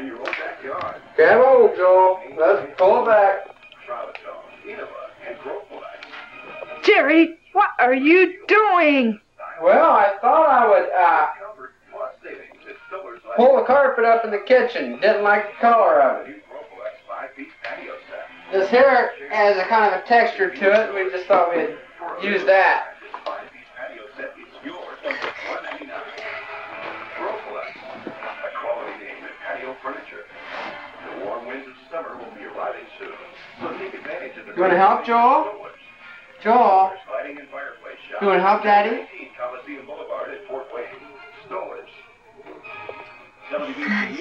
in your own backyard. Grab hold, Joel. Let's pull back. Charlottetown, Innova, and Growthline. Jerry, what are you doing? Well, I thought I would uh, Comfort plus savings at Stoler's Light. pull the carpet up in the kitchen. Didn't like the color of it. New Grosfillex five-piece patio set. This here has a kind of a texture to it. We just thought we'd use that. You wanna help, Joel? Joel, Sliding and fireplace shop. you want to help Daddy? 19 Coliseum Boulevard at Fort Wayne. Stollers.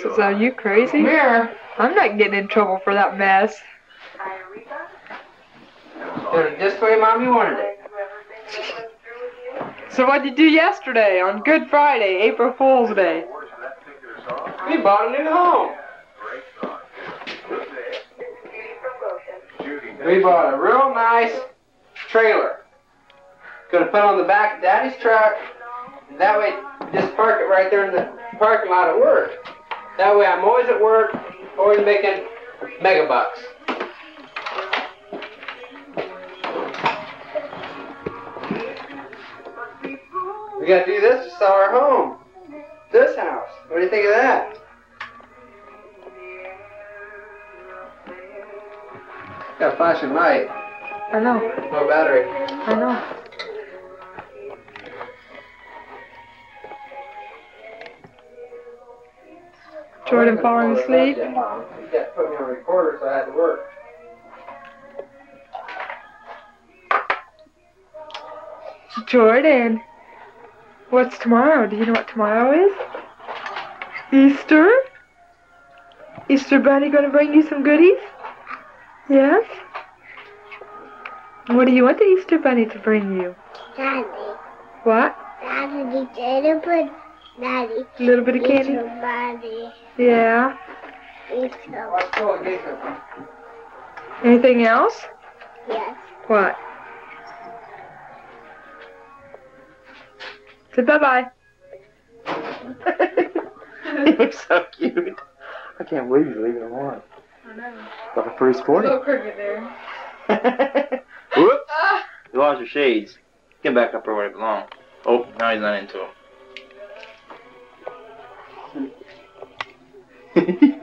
So are you crazy? Come here. I'm not getting in trouble for that mess. Just the way Mommy wanted it. So what'd you do yesterday on Good Friday, April Fool's Day? We bought a new home. We bought a real nice trailer. Gonna put on the back of Daddy's truck. And that way, just park it right there in the parking lot at work. That way, I'm always at work, always making mega bucks. We gotta do this to sell our home. This house. What do you think of that? Got a flashing light. I know, No battery. I know. Jordan falling asleep. You got put me on recorder, so I had to work. Jordan, what's tomorrow? Do you know what tomorrow is? Easter? Easter Bunny gonna bring you some goodies? Yes? What do you want the Easter Bunny to bring you? Daddy, What? Daddy, Daddy, put Daddy. A little bit of candy? your body. Yeah. Eat your Let's go and get some. Anything else? yes. What? Say bye bye. You're so cute. I can't believe he's leaving him on. I know. Like a pretty sporty. Little cricket there. Whoop! Ah. You lost your shades. Get back up where they belong. Oh, now he's not into them.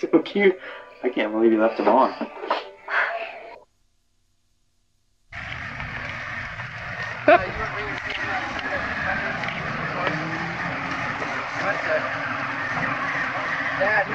so cute. I can't believe you left him on. Dad, he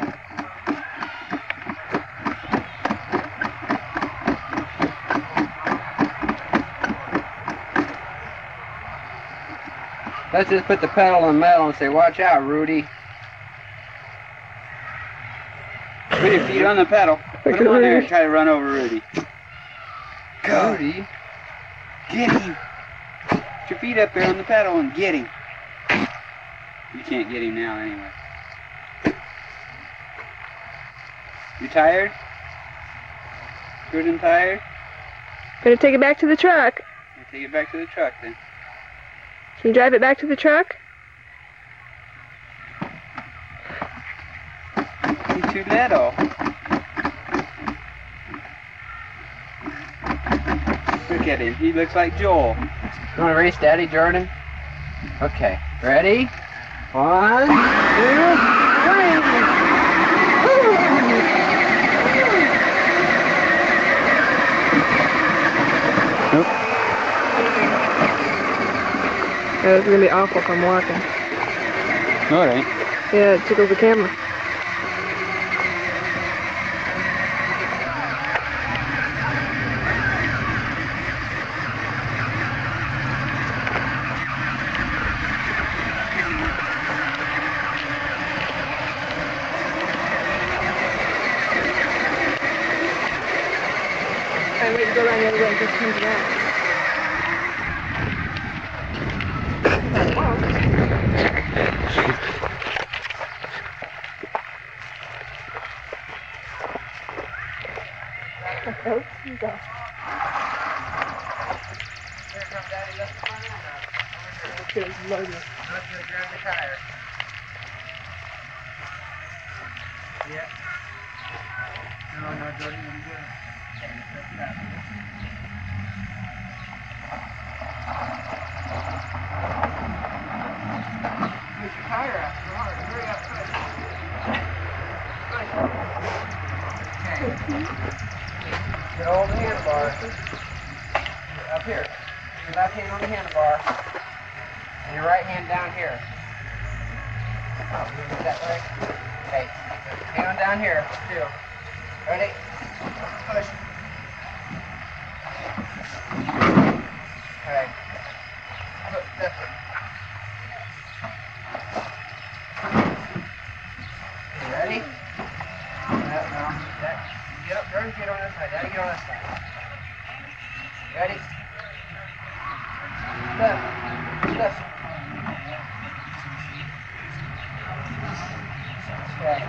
Let's just put the pedal on the metal and say, "Watch out, Rudy." Put your feet on the pedal. Put them on there and try to run over Rudy. Go. Rudy. Get him. Put your feet up there on the pedal and get him. You can't get him now anyway. You tired? Good and tired? Better take it back to the truck. Take it back to the truck then. Can you drive it back to the truck? Too little. Look at him. He looks like Joel. You want to race Daddy, Jordan? Okay. Ready? One, two, three. It's gonna be awful if I'm walking. All right. Yeah, it tickles the camera. Hold the handlebar. Up here. Your left hand on the handlebar. And your right hand down here. Oh, that way? Okay. Hand on down here, too. Ready? Push. Okay. Look, this way. You ready? No, no. That, Jordan, get on this side. Daddy, get on this side. Ready? Left. Left. Okay.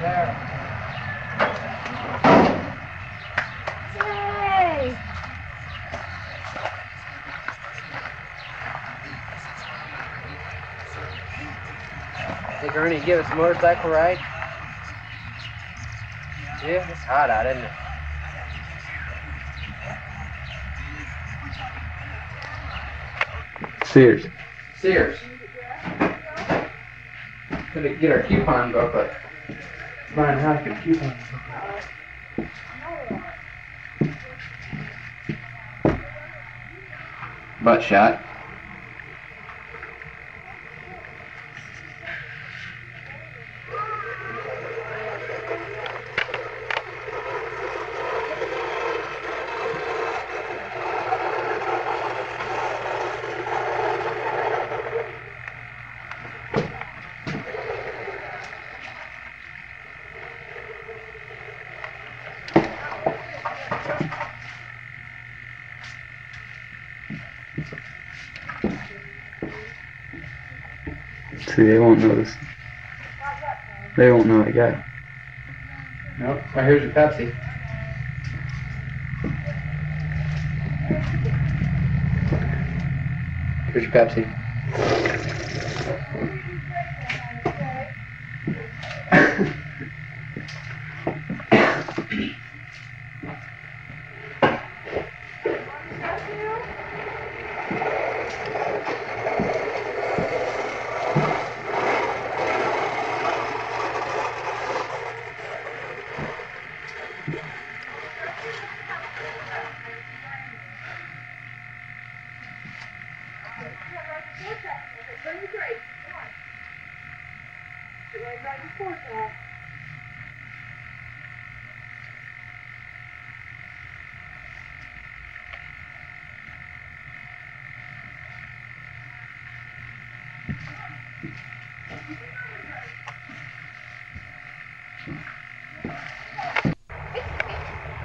There. Yay! Think we're give us a motorcycle ride? Yeah, it's hot out, isn't it? Sears. Sears. Gonna get our coupon booklet. Brian, how can coupon? Butt shot. See, they won't notice. They won't know I got. Nope. Oh, here's your Pepsi. Here's your Pepsi.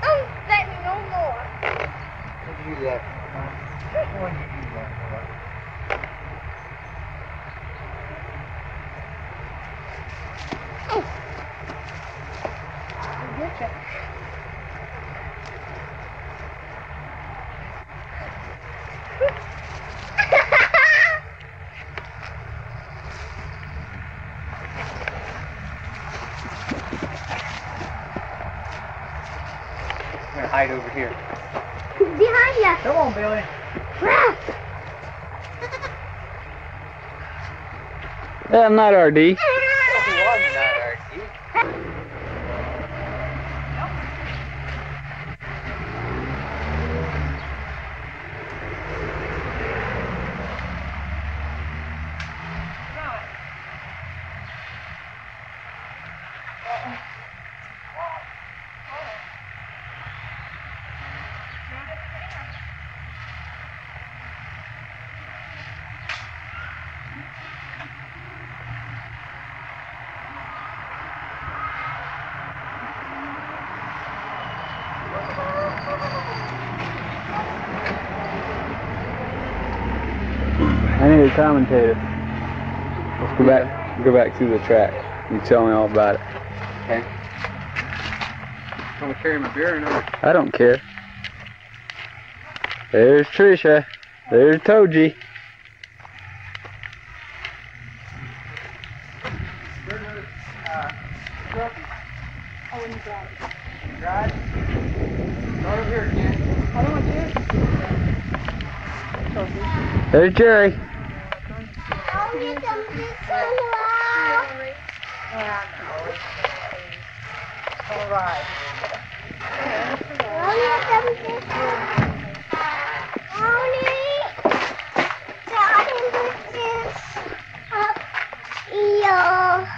Oh, let me know more. What'd you do that? What'd you do that for? I'm gonna hide over here. Behind you. Come on, Billy. Yeah, I'm not RD. Commentator. Let's go back. Go back through the track. You tell me all about it. Okay. Want to carry my beer or not? I don't care. There's Tricia. There's Jody. There's Jerry. I'll get them this one. I'll get them this one. Mommy, Daddy, this is up here.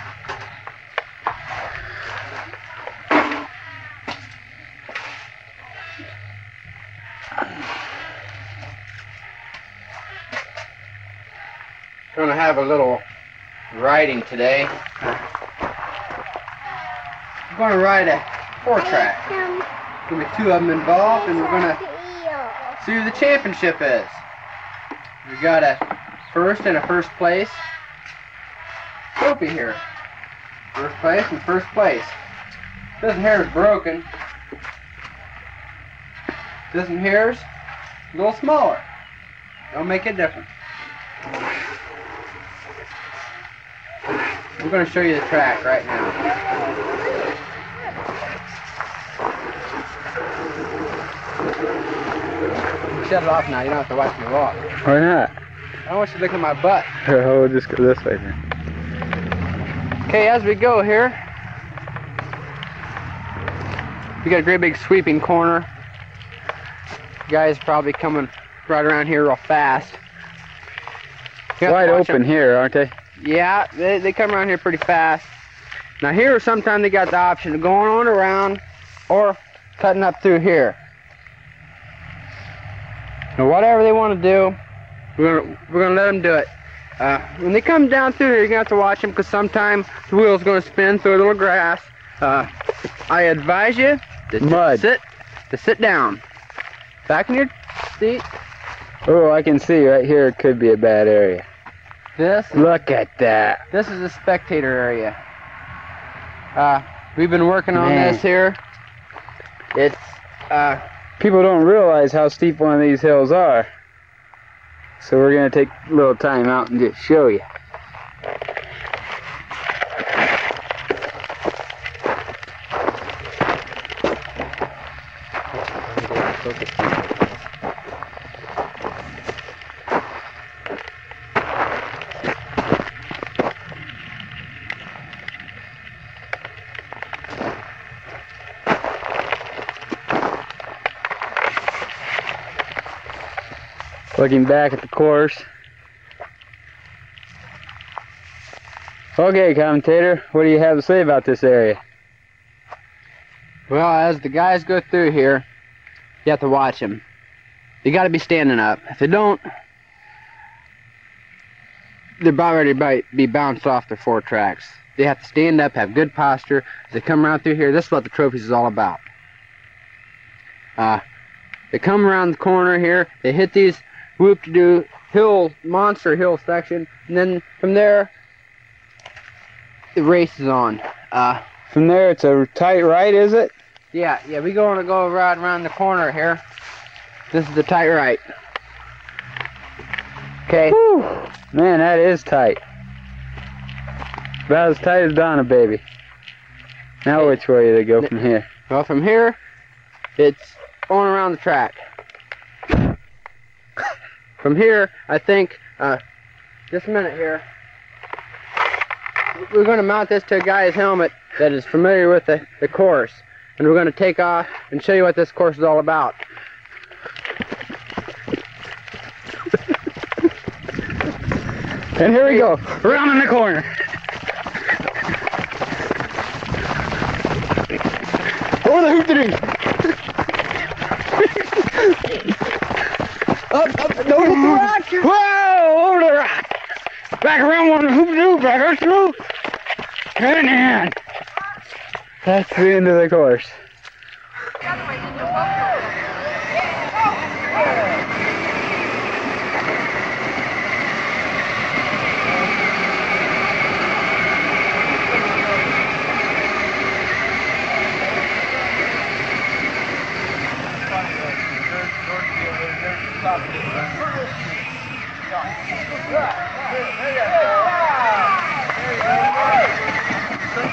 Gonna have a little riding today. I'm gonna ride a four track. Them Gonna be two of them involved, and we're gonna see who the championship is. We got a first and a first place trophy here. First place and first place. This hair is broken. This here's a little smaller. Don't make a difference. We're gonna show you the track right now. Shut it off now. You don't have to watch me walk. Why not? I don't want you to look at my butt. Oh, we'll just go this way then. Okay, as we go here, we got a great big sweeping corner. Guys probably coming right around here real fast. Wide open here, aren't they? Yeah, they, they come around here pretty fast. Now here, sometimes they got the option of going on around or cutting up through here. Now whatever they want to do, we're gonna we're gonna let them do it. Uh, when they come down through here, you're gonna have to watch them because sometimes the wheel's gonna spin through a little grass. Uh, I advise you to sit to sit down, back in your seat. Oh, I can see right here it could be a bad area. This Look at that. This is the spectator area. Uh, we've been working on Man. this here. It's uh, People don't realize how steep one of these hills are. So we're gonna take a little time out and just show you. Looking back at the course. Okay, commentator, what do you have to say about this area? well, as the guys go through here, you have to watch them. You got to be standing up. If they don't, they're about ready to be bounced off their four tracks. They have to stand up, have good posture. As they come around through here, this is what the trophies is all about. Uh, they come around the corner here, they hit these whoop-de-doo hill, monster hill section, and then from there, the race is on. Uh, From there, it's a tight right, is it? yeah, yeah, we going to go right around the corner here. This is the tight right. Okay. Whew. Man, that is tight. About as tight as Donna, baby. Now which way do they go from here? Well, from here, it's going around the track. From here, I think, uh, just a minute here. We're going to mount this to a guy's helmet that is familiar with the, the course. And we're going to take off and show you what this course is all about. And here we go, around in the corner. Over the hoop Up, up, don't hit the rock. Whoa, over the rock. Back around one hoop to back up through. Turn in. That's the end of the course.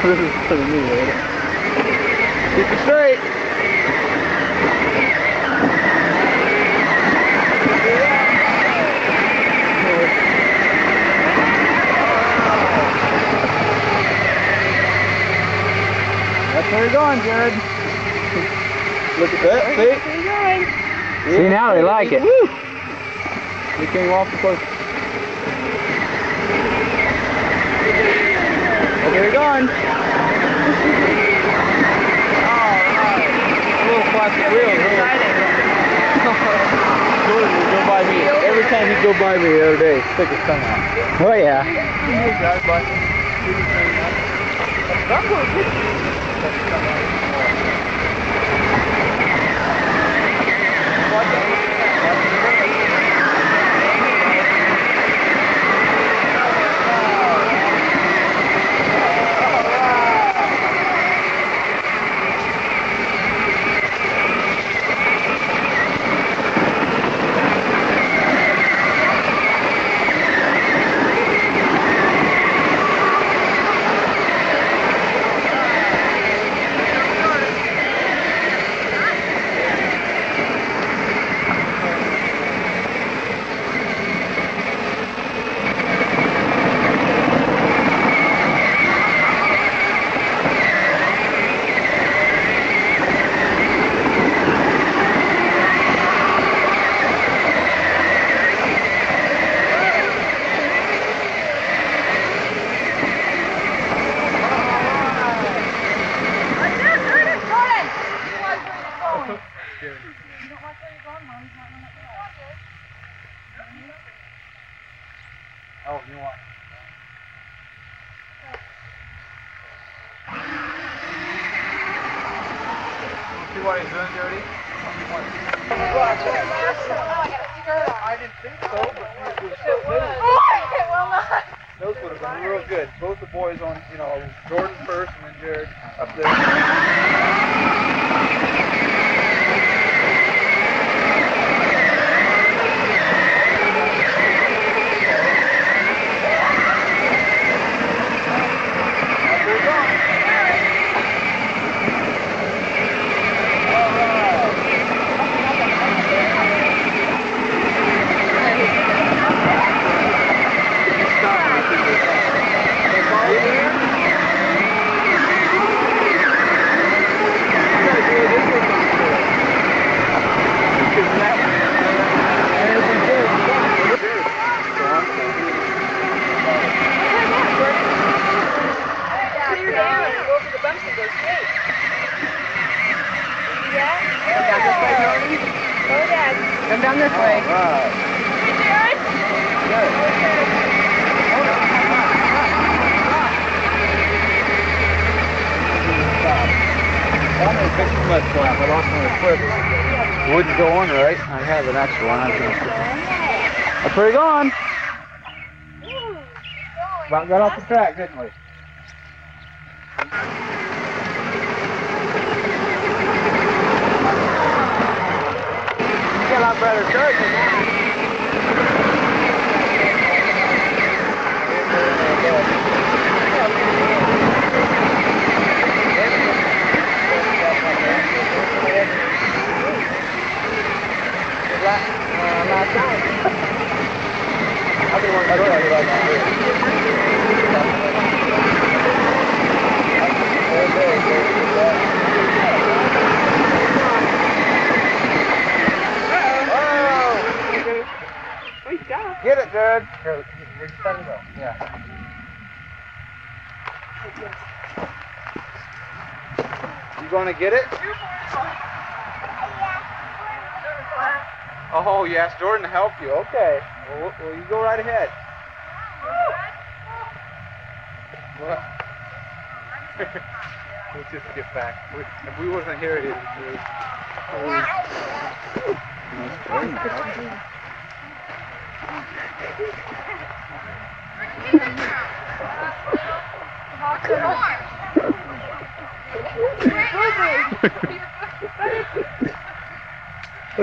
This is for me, right? Keep it straight. That's where you're going, Jared. Look at that, see? See, now they like it. You came off the close. Okay, you're going. Plastic wheels. Jordan would go by me. Every time he'd go by me the other day, stick his tongue out. Oh, yeah. Oh, track, didn't we? You get a lot better dirt than that. Get it, Jared. Here, here, just let it go. Yeah. You gonna get it? Oh, you asked Jordan to help you. Okay. Well, well you go right ahead. What? Let's just get back. We, if we wasn't here, it would.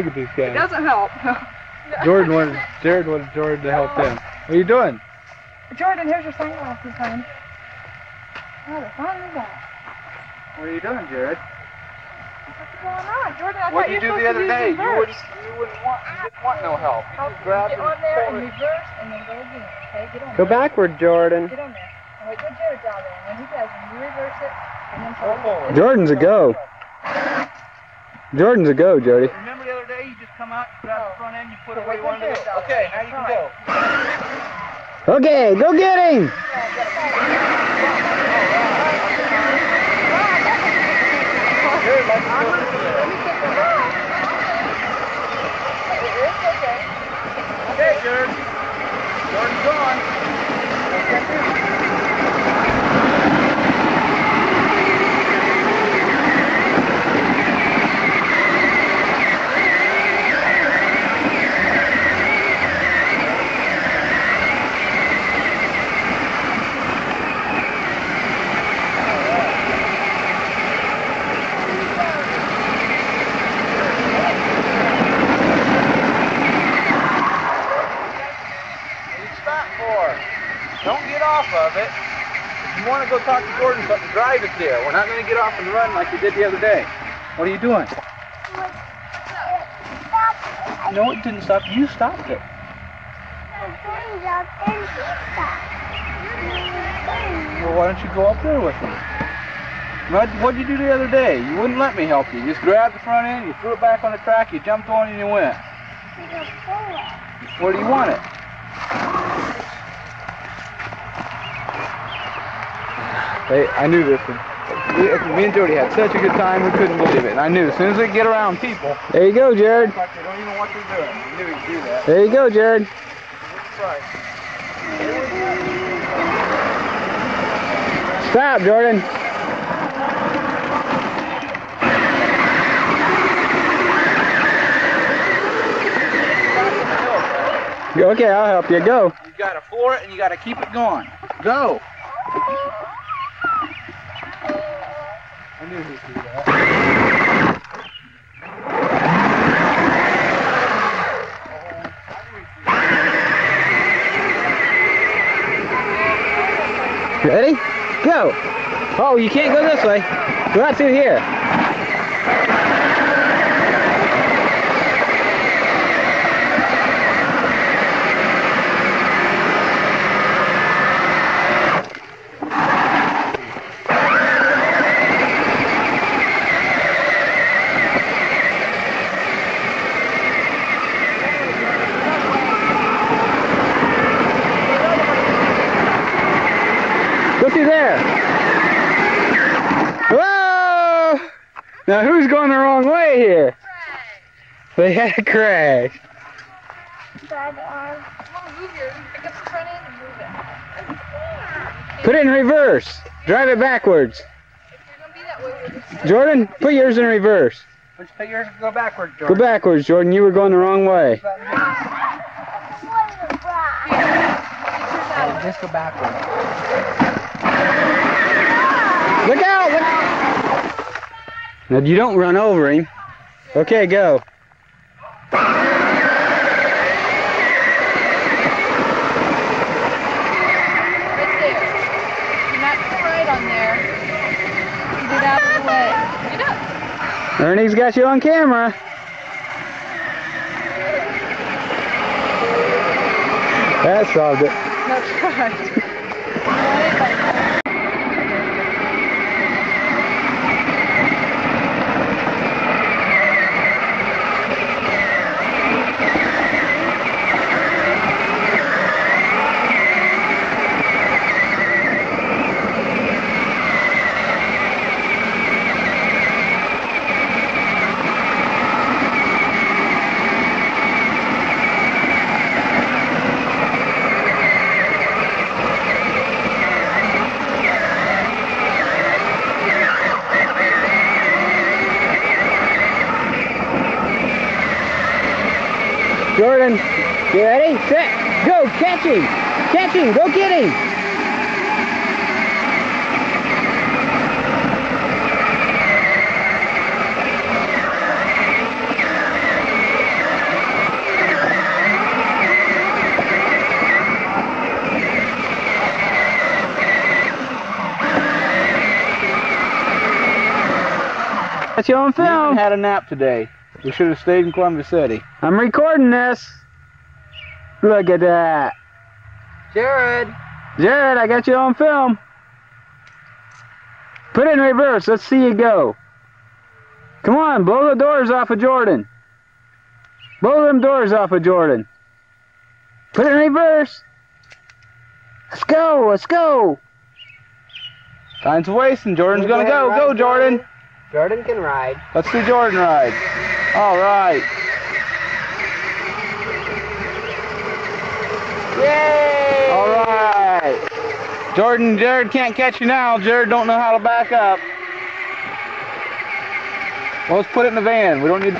Look at these It doesn't help. Jordan wanted, Jared wanted Jordan to help him. What are you doing? Jordan, here's your sunglasses, honey. Oh, they're finally back. What are you doing, Jared? What's going on? Jordan, I What thought did you you do the other day? You wouldn't, you wouldn't want, you didn't want no help. You oh, just grabbed get on there and reverse and then go again. Okay, get on Go there. backward, Jordan. Get on there. And wait till Jared down there. And when he does, when you reverse it, and then oh, Pull forward. Jordan's a go. Jordan's a go, Jody. Wanted to till go. Jared's Okay, now you can go. Okay, go get him. Jared, let's go. Okay, Jared. Jordan's gone. What do you stop for? Don't get off of it. If you want to go talk to Jordan something, drive it there. We're not going to get off and run like you did the other day. What are you doing? No, it didn't stop. You stopped it. Well, why don't you go up there with me? What what'd you do the other day? You wouldn't let me help you. You just grabbed the front end, you threw it back on the track, you jumped on it, and you went. Where do you want it? Hey, I knew this. Would, me, me and Jody had such a good time, we couldn't believe it. And I knew as soon as they get around people, There you go, Jared. like they don't even know what they're. We knew he'd do that. There you go, Jared. Stop, Jordan. Okay, I'll help you. Go. You gotta floor it and you gotta keep it going. Go. Ready? Go. Oh, you can't go this way. Go out through here. Go through there. Whoa! Now who's going the wrong way here? They had a crash. Put it in reverse. Drive it backwards. Jordan, put yours in reverse. Put yours go backwards, Jordan. Go Jordan. backwards, Jordan. You were going the wrong way. Oh, just go backwards. Look out! Look. Now you don't run over him. Okay, go. Right there. You're not to the right on there. Get out of the way. Get up. Ernie's got you on camera. That solved it. That's right. him! Go get him! That's you on film. had a nap today. We should have stayed in Columbia City. I'm recording this. Look at that. Jared. Jared, I got you on film. Put it in reverse. Let's see you go. Come on, blow the doors off of Jordan. Blow them doors off of Jordan. Put it in reverse. Let's go. Let's go. Time's wasting. Jordan's gonna go. Go, Jordan. Jordan can ride. Let's see Jordan ride. All right. Yay! All right. Jordan, Jared can't catch you now. Jared don't know how to back up. Well, let's put it in the van. We don't need.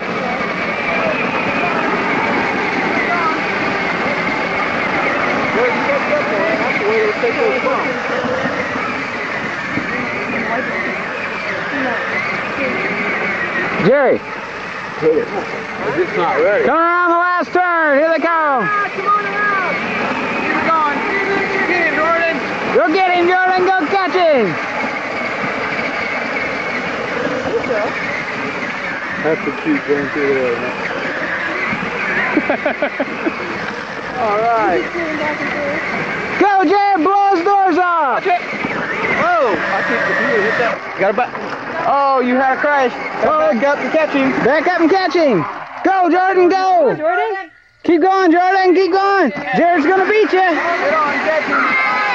Jerry, It's not ready. come around the last turn. Here they come. Keep it going. Keep it Jordan. Go get him, Jordan. Go catch him. That's the cute going through there. All right. Go, Jared. Blow his doors off. Oh, I think the computer hit that. Got a back. Oh, you had a crash. Oh, got to catch him. Back up and catch him. Go, Jordan. Go. Jordan? Keep going, Jordan. Keep going. Jared's gonna beat you. Get on, catch him.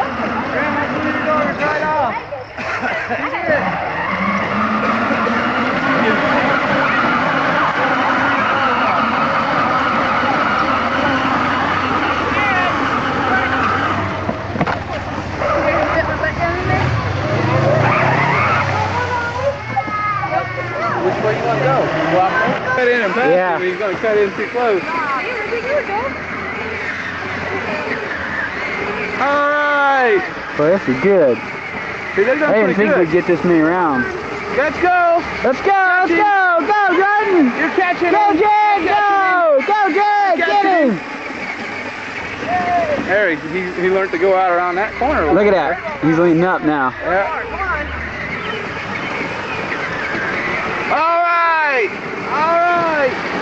Grandma blew your doors right off. Which way you want to go? Cut in Yeah. going to cut in too close. All right. Well, this is good. See, I didn't think good. we'd get this many rounds. Let's go. Let's go, let's go, go, Jordan. You're catching Go, him. Jared, go. Go, Jared, get him. Harry, he, he learned to go out around that corner. Look at little that. He's leaning up now. Yeah. All right. All right. All right.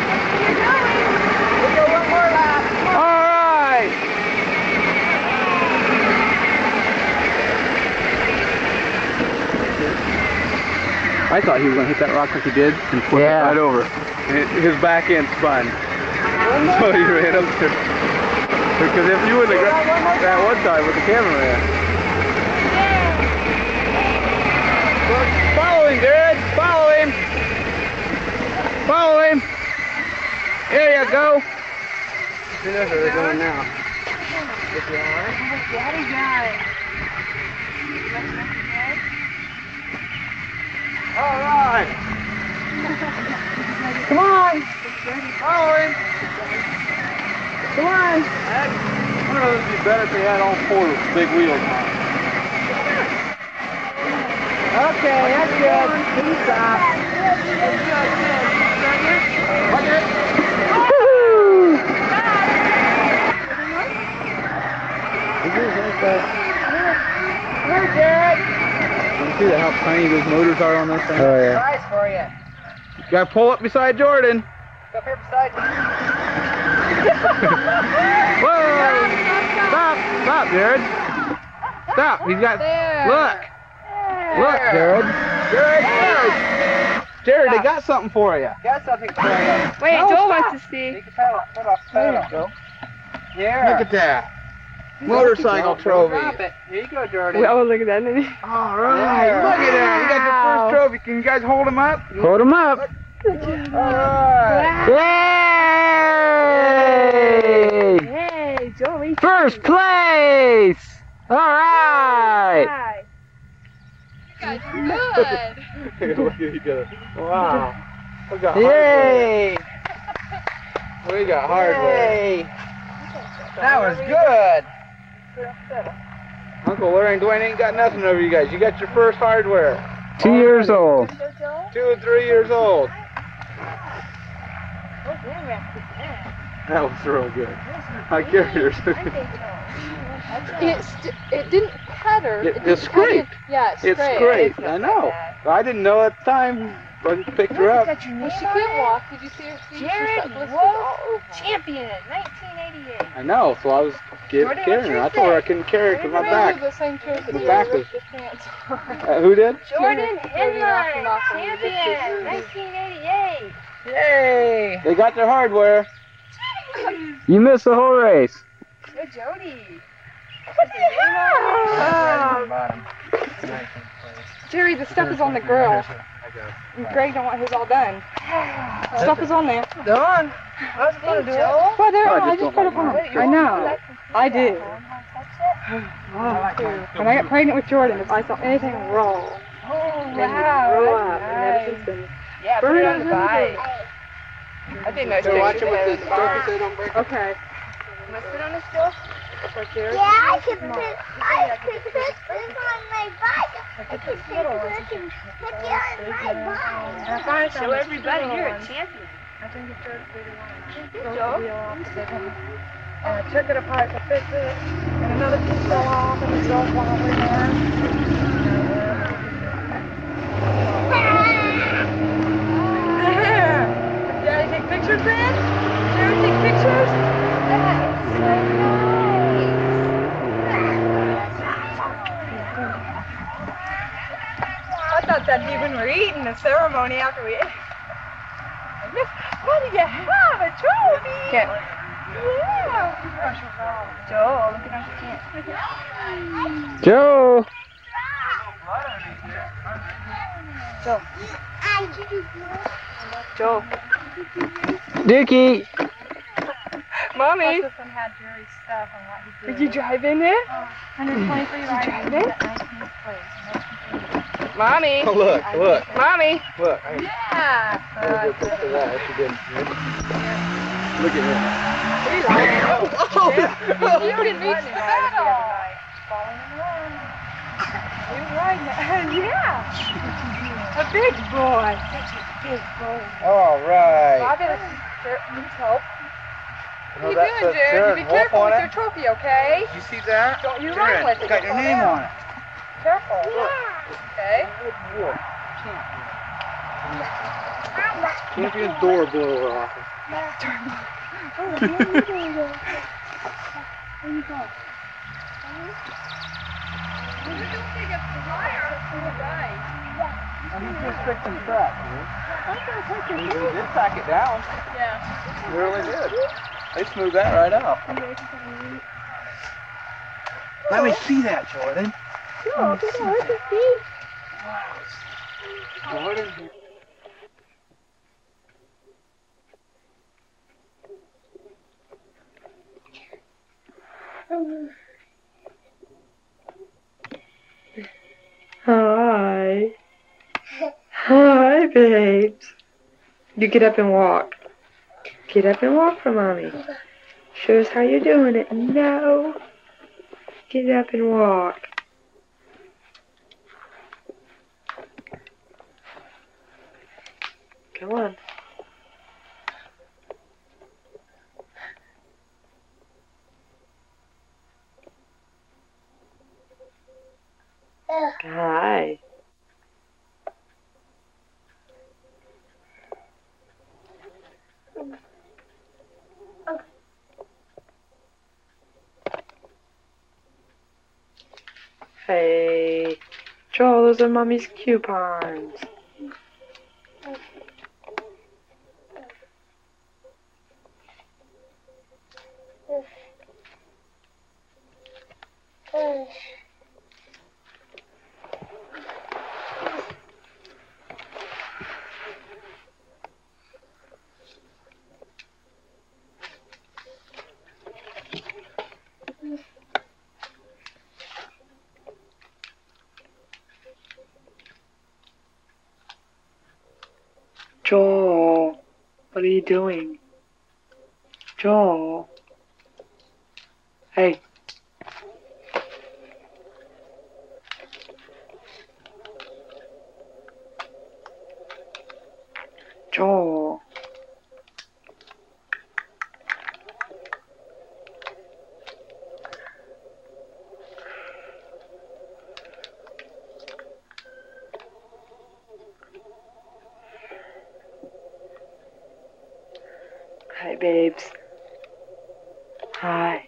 I thought he was going to hit that rock like he did and flip Yeah. it right over. It- his back end spun. So he ran up there. Because if you wouldn't have grabbed that one time with the cameraman. Follow him, Jared. Follow him. Follow him. There you go. See, that's where they're going now. All right. Come on. Follow him. Come on. I don't know if it'd be better if they had all four big wheels on. Okay, that's good. Please stop. Woo! You see how tiny those motors are on this thing? Oh, yeah. Prize for you. You gotta pull up beside Jordan. Up here beside. Whoa! Stop! Stop, Jared! Stop! He's got. Look! Look, Jared! Jared! Jared! Jared, they got something for you. Got something for you. Wait, No, Joel stop. wants to see. Take the pedal. Put off the pedal. go. Here. Look at that. Motorcycle trophy. Drop it. Here you go, Jordan. Oh, look at that. All right. There. Look at that. You got your first trophy. Can you guys hold him up? Hold him up. All right. Yay! Hey, Joel, we First place! All right! You guys are good. Look at each other. Wow. We got Yay! hardware. We got hardware. Yay! That was good. Uncle Larry and Dwayne ain't got nothing over you guys. You got your first hardware. Two years old. Two and three years old. That was real good. I carried her. It, st- it didn't patter. It- didn't it's patter. scraped. Yeah, it's, It's scraped. great. I know. I didn't know at the time. I just picked her up. Well, she can't walk. Did you see her feet? Jared got Wolf, champion, 1988. I know, so I was get, Jordan, carrying her. I what's told her I couldn't carry her because my back. the same toes that my back was- your. Uh, who did? Jordan Jordan knocked him Henline, off when he lifted champion, 1988. Yay! They got their hardware. You missed the whole race. Good Jody. Jerry, the stuff is on the grill. And Greg don't want his all done. Stuff is on there. Done. That's gonna do it. Well, there, I I just just put it on. I know. I do. Oh, when I got pregnant with Jordan, if I saw anything raw, Oh, then he'd wow. grow that's up. And ever since then, Yeah, put it on the bike. I think that's So watch it with the trophy they don't break. Okay. Must sit on the stool? Yeah, I can put, I can put this on my bike. I can take this and put it on my bike. Show everybody you're a champion. I think it's very pretty one. Joe? And I took it apart to fix it, and another piece fell off, and it's all wobbly there. Daddy take pictures then? Jerry take pictures? That is I thought that even were eating the ceremony after we ate. What do you have? A trophy? Yeah. Joe, look at our chin. Joe. Joe. Dookie. Mommy, had Jerry's stuff and what he did you drive in there? 123 Did you drive in? 19th place. Mommy. Oh, look, look, Mommy. look. Yeah. There's a picture of that. She didn't. Look at him. Oh, oh, you oh. didn't reach the battle. You riding it? yeah. A big boy. All right. Fabulous. Needs help. You What know are you doing, Jared? Be careful with your trophy, okay? You see that? Don't you Sharon, run with it. Got You'll your name down. on it. Careful. Okay. Champion door blower off. I'm just fixing the track. He did pack it down. Yeah. He really did. They smoothed that right out. Let me see that, Jordan. Jordan. Hi. Hi, babes. You get up and walk. Get up and walk for mommy. Show us how you're doing it. No. Get up and walk. Come on. Hi. Hey. Joel, those are mommy's coupons. What are you doing? Joel. Hey. Joel. Hi, babes. Hi.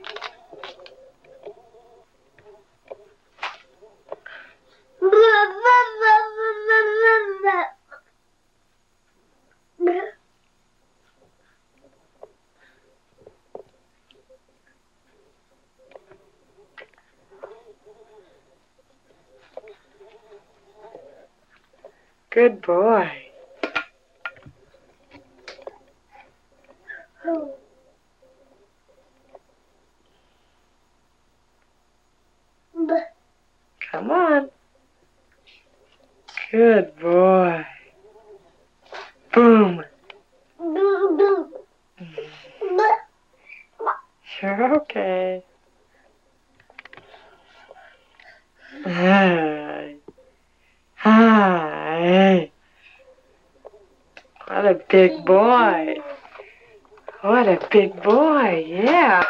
Good boy. Come on. Good boy. Boom. You're okay. Hi. Hi. What a big boy. What a big boy, yeah.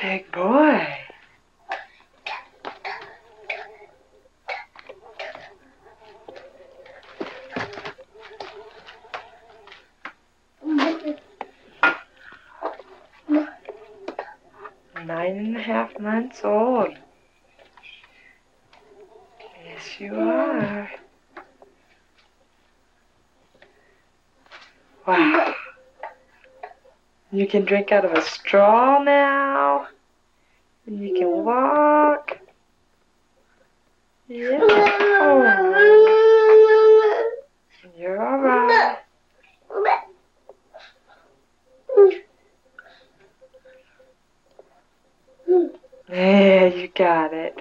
Big boy. Nine and a half months old. Yes, you are. Wow. You can drink out of a straw now. And you can walk. Yeah. Oh. You're alright. Yeah, you got it.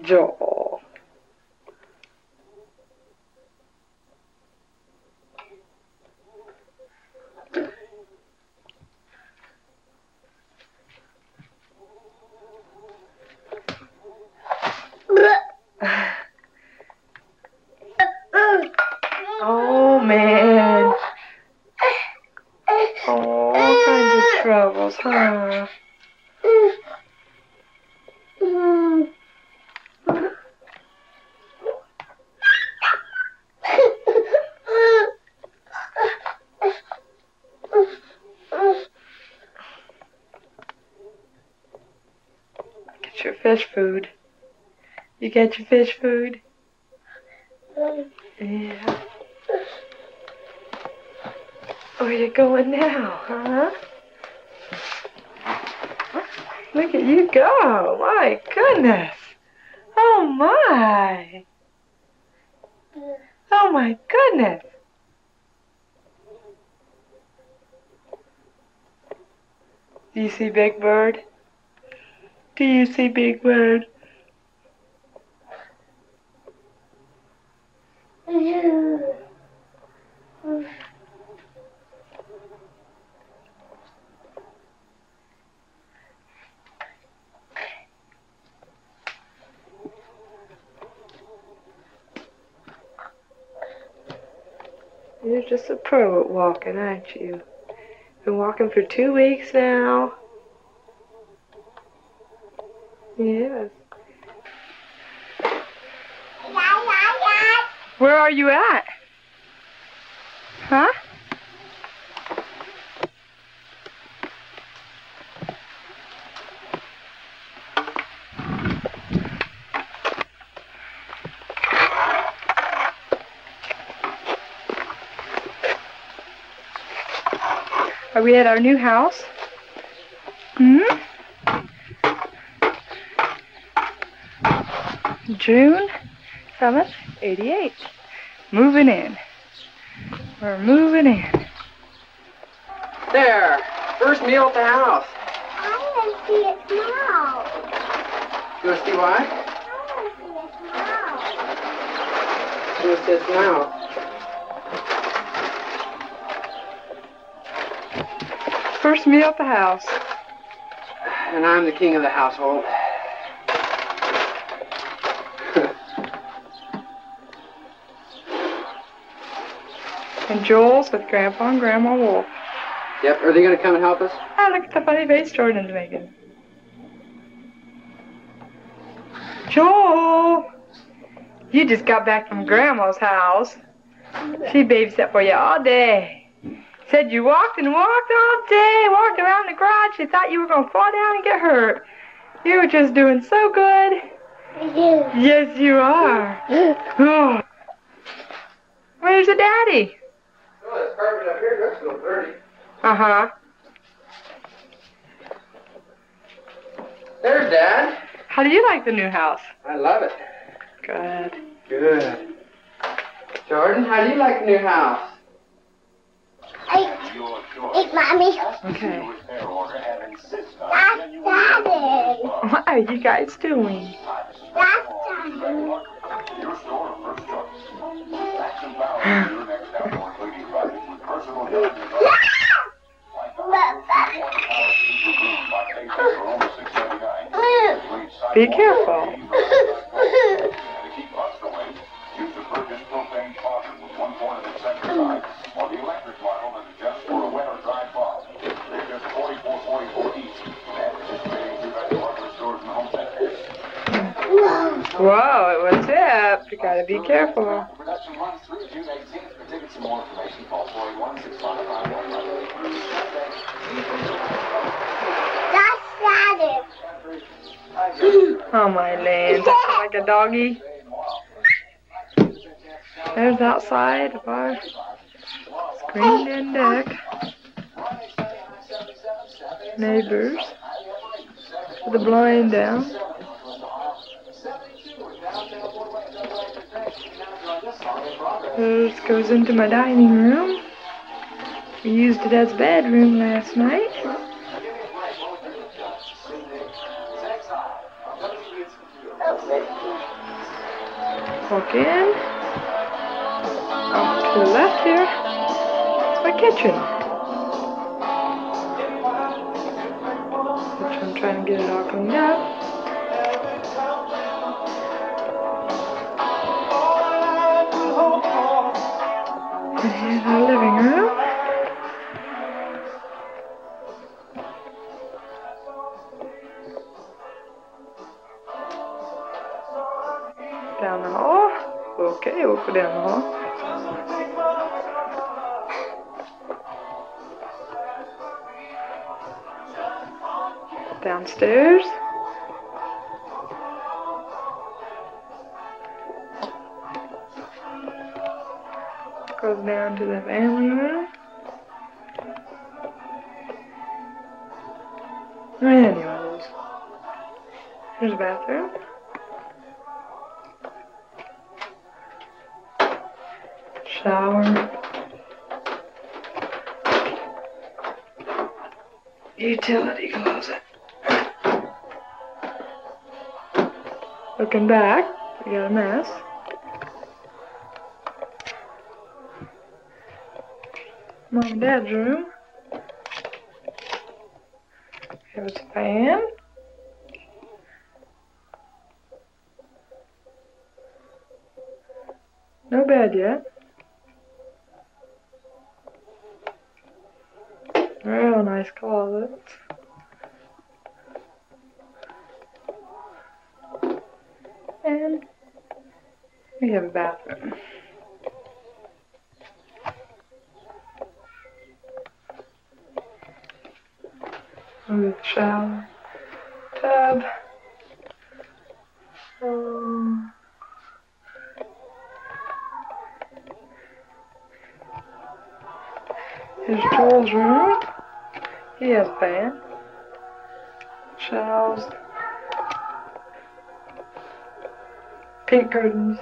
Joel. Oh man. Oh, all kinds of troubles, huh? Get your fish food. You get your fish food? Yeah. Where you going now, huh? Look at you go. My goodness. Oh my. Oh my goodness. Do you see Big Bird? Do you see Big Bird? You're just a pro at walking, aren't you? Been walking for two weeks now. Where are you at? Huh? Are we at our new house? Hmm? June? Coming. 88. Moving in. We're moving in. There. First meal at the house. I want to see its mouth. You want to see why? I want to see its mouth. You want to see its mouth. First meal at the house. And I'm the king of the household. And Joel's with Grandpa and Grandma Wolf. Yep. Are they going to come and help us? Ah, look at the funny face Jordan's making. Joel! You just got back from Grandma's house. She babysat for you all day. Said you walked and walked all day, walked around the garage. She thought you were going to fall down and get hurt. You were just doing so good. Yes, you are. Oh. Where's the daddy? Oh, this carpet up here looks a little dirty. Uh huh. There's Dad. How do you like the new house? I love it. Good. Good. Jordan, how do you like the new house? Eat, eat, mommy. Okay. That's daddy. What are you guys doing? That's Be careful. And to keep rust away, use the Purchase propane faucet with one quart of insecticide or the electric model that adjusts for a wet or dry faucet. They're just $44.44 each. And participating through many hardware stores and home centers. Whoa, it was tip. You gotta be careful. For more information, call 481 That's daddy. Oh my land, like a doggy. There's outside of our screened oh. in deck. Neighbors. With the blind down. This goes into my dining room. We used it as bedroom last night. Walk in. Off to the left here. It's my kitchen. Which I'm trying to get it all cleaned up. Here's our living room. Down the hall. Okay. Downstairs. Down to the family room. Anyways. Here's a bathroom. Shower. Utility closet. Looking back, we got a mess. Mom and Dad's room. Here's a fan. No bed yet. Real nice closet. And we have a bathroom. and shower, tub, um, here's Joel's room, he has fan. shelves, pink curtains,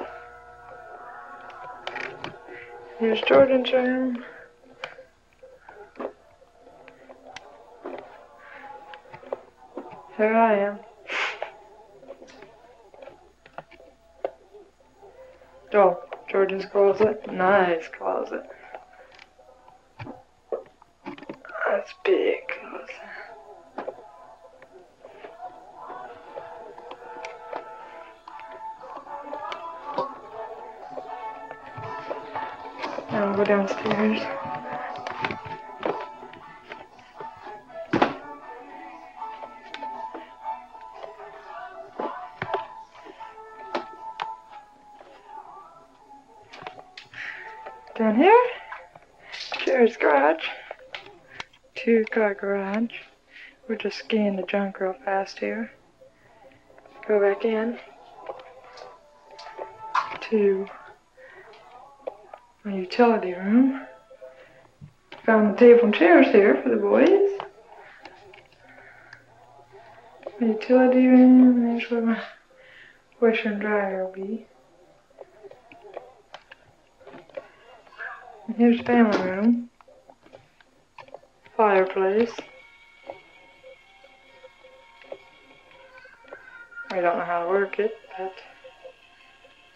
here's Jordan's room, Here I am. Oh, Jordan's closet. Nice closet. That's big closet. Now go downstairs. Two car garage. We're just scan the junk real fast here. Go back in to my utility room. Found the table and chairs here for the boys. My utility room, there's where my washer and dryer will be. And here's family room. Fireplace. I don't know how to work it, but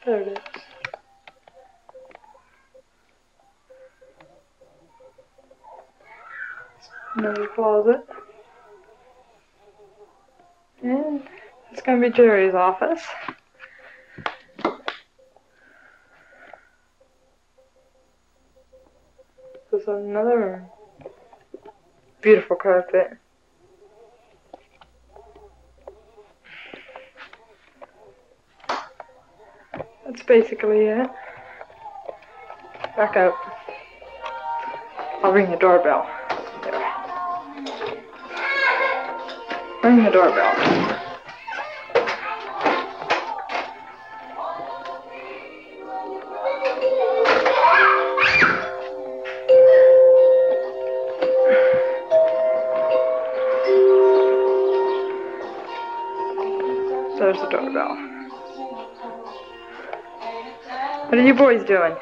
there it is. Another closet. And it's gonna be Jerry's office. This is another room. Beautiful carpet. That's basically it. Back up. I'll ring the doorbell. There. Ring the doorbell. Boys doing?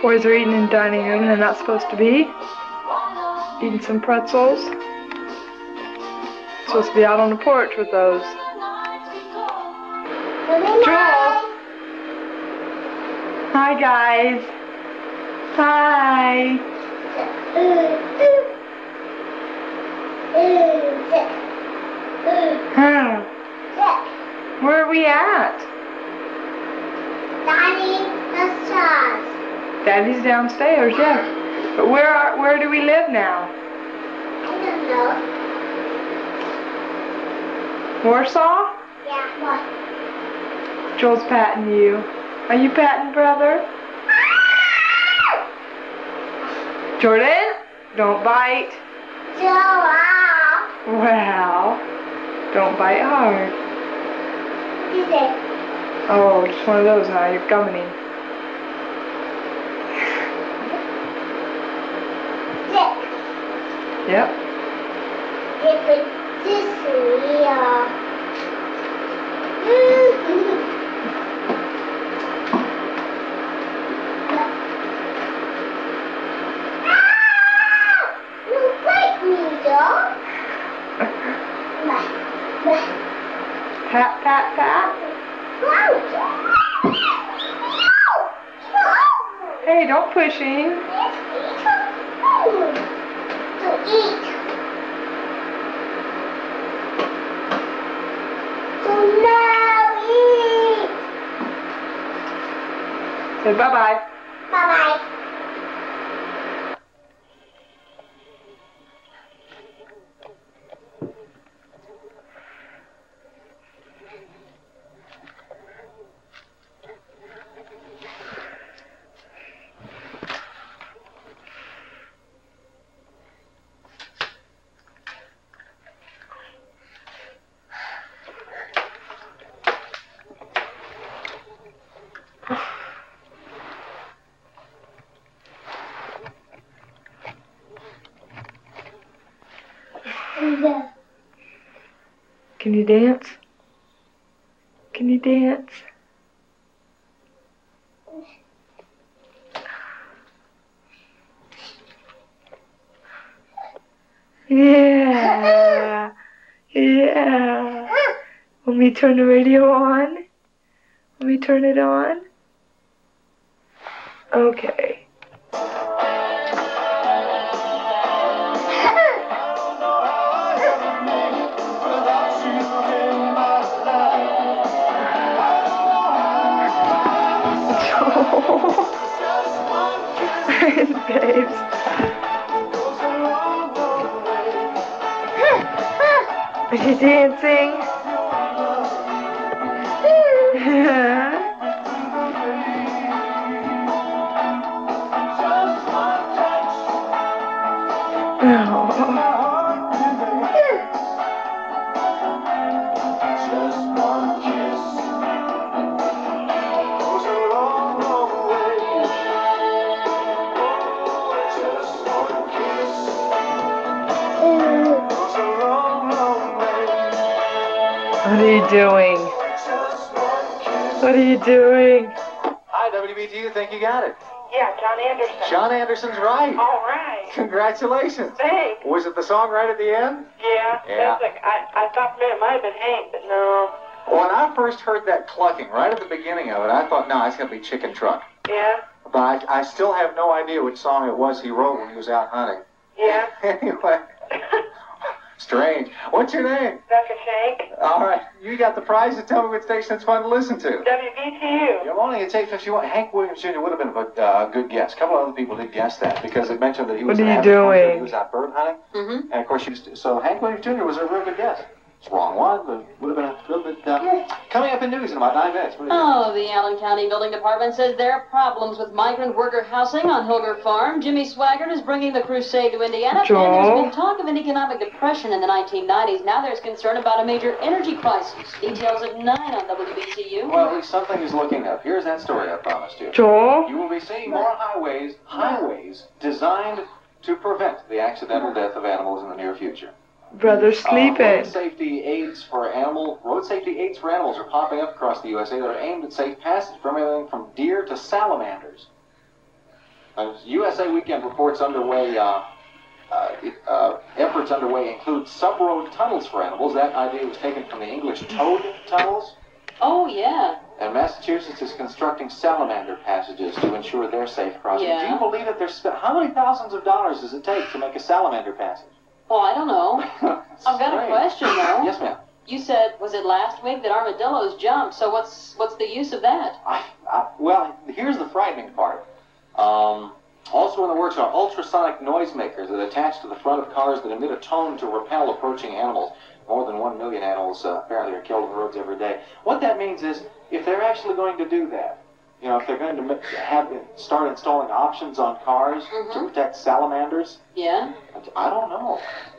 Boys are eating in dining room. They're not supposed to be. Eating some pretzels. Supposed to be out on the porch with those. Joel! Hi, guys. Hi. Huh. Where are we at? Daddy's downstairs, yeah. But where are, where do we live now? Warsaw? Yeah. Joel's patting you. Are you patting brother? Jordan, don't bite. Joel? Wow. don't bite hard. Oh, just one of those now. You're gumming. Yep. Can you dance? Can you dance? Yeah. Yeah. Let me turn the radio on. Let me turn it on. Are John Anderson. John Anderson's right. All right. Congratulations. Thanks. Was it the song right at the end? Yeah. Yeah. That's like, I, I thought it might have been Hank, but no. When I first heard that clucking right at the beginning of it, I thought, no, it's going to be Chicken Truck. Yeah. But I, I still have no idea which song it was he wrote when he was out hunting. Yeah. anyway, strange. What's your name? Becca Shank. All right, you got the prize to tell me which station it's fun to listen to. WBTU. You're only a take if you want. Hank Williams Jr. would have been a good, uh, good guess. A couple of other people did guess that because it mentioned that he was What are you avid hunter, doing? He was out bird hunting, Mm-hmm. and of course, you used so Hank Williams Jr. was a real good guess. It's the wrong one, but would have been a little bit. Uh, coming up in news in about nine minutes. What do you think? Oh, the Allen County Building Department says there are problems with migrant worker housing on Hilger Farm. Jimmy Swaggart is bringing the crusade to Indiana. And there's been talk of an economic depression in the 1990s. Now there's concern about a major energy crisis. Details at 9 on WBTU. Well, at least something is looking up. Here's that story I promised you. Joel? You will be seeing more highways, highways designed to prevent the accidental death of animals in the near future. Brother Uh, road sleeping. safety aids for animal road safety aids for animals are popping up across the USA that are aimed at safe passage for everything from deer to salamanders. Uh, USA Weekend reports underway. Uh, uh, uh, efforts underway include sub-road tunnels for animals. That idea was taken from the English toad tunnels. Oh, yeah. And Massachusetts is constructing salamander passages to ensure their safe crossing. Yeah. Do you believe that there's sp- how many thousands of dollars does it take to make a salamander passage? Well, I don't know. I've got a strange. question, though. Yes, ma'am. You said, was it last week that armadillos jumped? So what's what's the use of that? I, I, well, here's the frightening part. Um, also in the works are ultrasonic noisemakers that attach to the front of cars that emit a tone to repel approaching animals. More than one million animals uh, apparently are killed on the roads every day. What that means is, if they're actually going to do that, you know, if they're going to have start installing options on cars to Mhm. protect salamanders, Yeah? I don't know.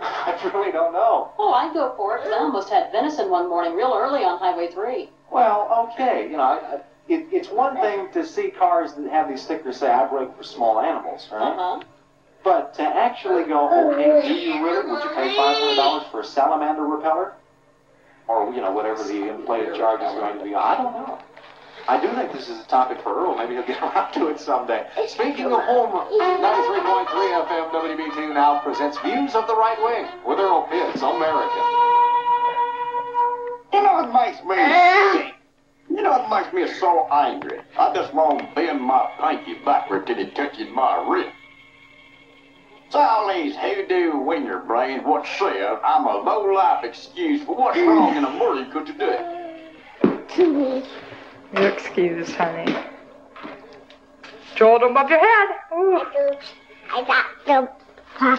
I really don't know. Oh, I'd go for it, 'cause I almost had venison one morning real early on Highway 3. Well, okay, you know, I, it, it's one thing to see cars that have these stickers say "I brake for small animals," right? Uh-huh. But to actually go, okay, do you really? Would you pay five hundred dollars for a salamander repeller, or you know whatever the inflated charge is going to be? I don't know. I do think this is a topic for Earl. Maybe he'll get around to it someday. Speaking of home, 93.3 FM WBTU now presents Views of the Right Wing with Earl Pitts, American. You know what makes me sick? You know what makes me so angry? I just want to bend my pinky backward till it touches my wrist. It's all these hoodoo winger brains what says I'm a low-life excuse for what's wrong in America today. You're excused, honey. Joel, don't bump your head. Ooh. I got the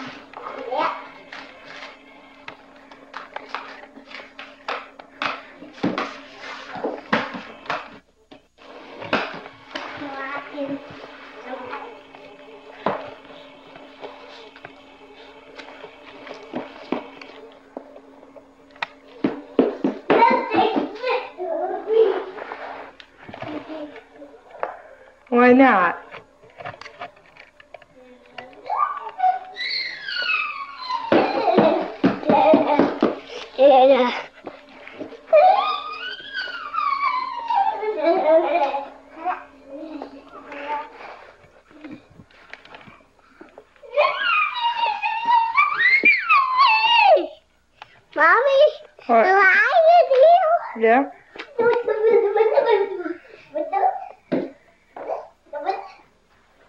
Why not? Mommy, What? am I with you? Yeah.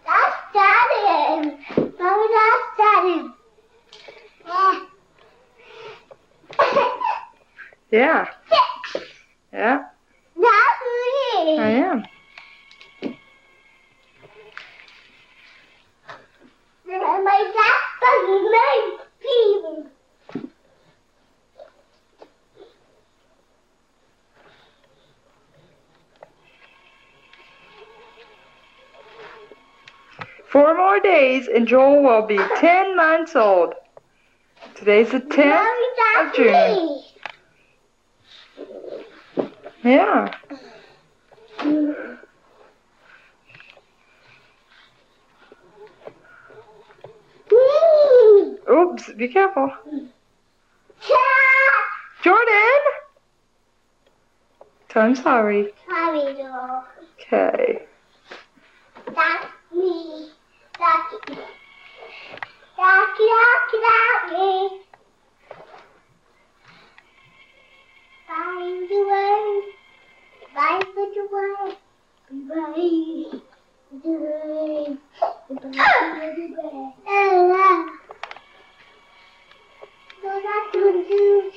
That's Daddy. Mommy, that's Daddy. Yeah. Yeah. That's me. I am. My dad doesn't make. Four more days and Joel will be 10 months old. Today's the 10th Mommy, of June. me. Yeah. Oops, be careful. Jordan! Tell him sorry. Sorry, doll. Okay. That's me. That's me. That's that's me. By the way, by the way, by the way, by the way. So that's what you do,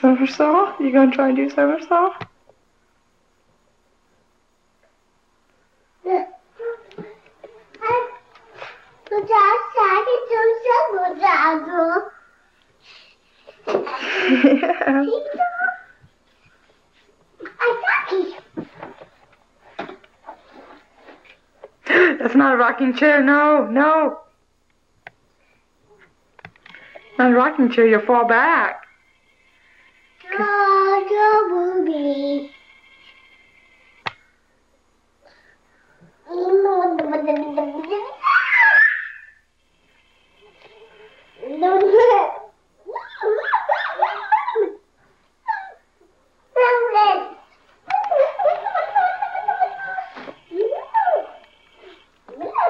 Somersault? You gonna try and do somersault? So that's how you do somersault. That's not a rocking chair. No, no. Not a rocking chair. You'll fall back. got you. movie.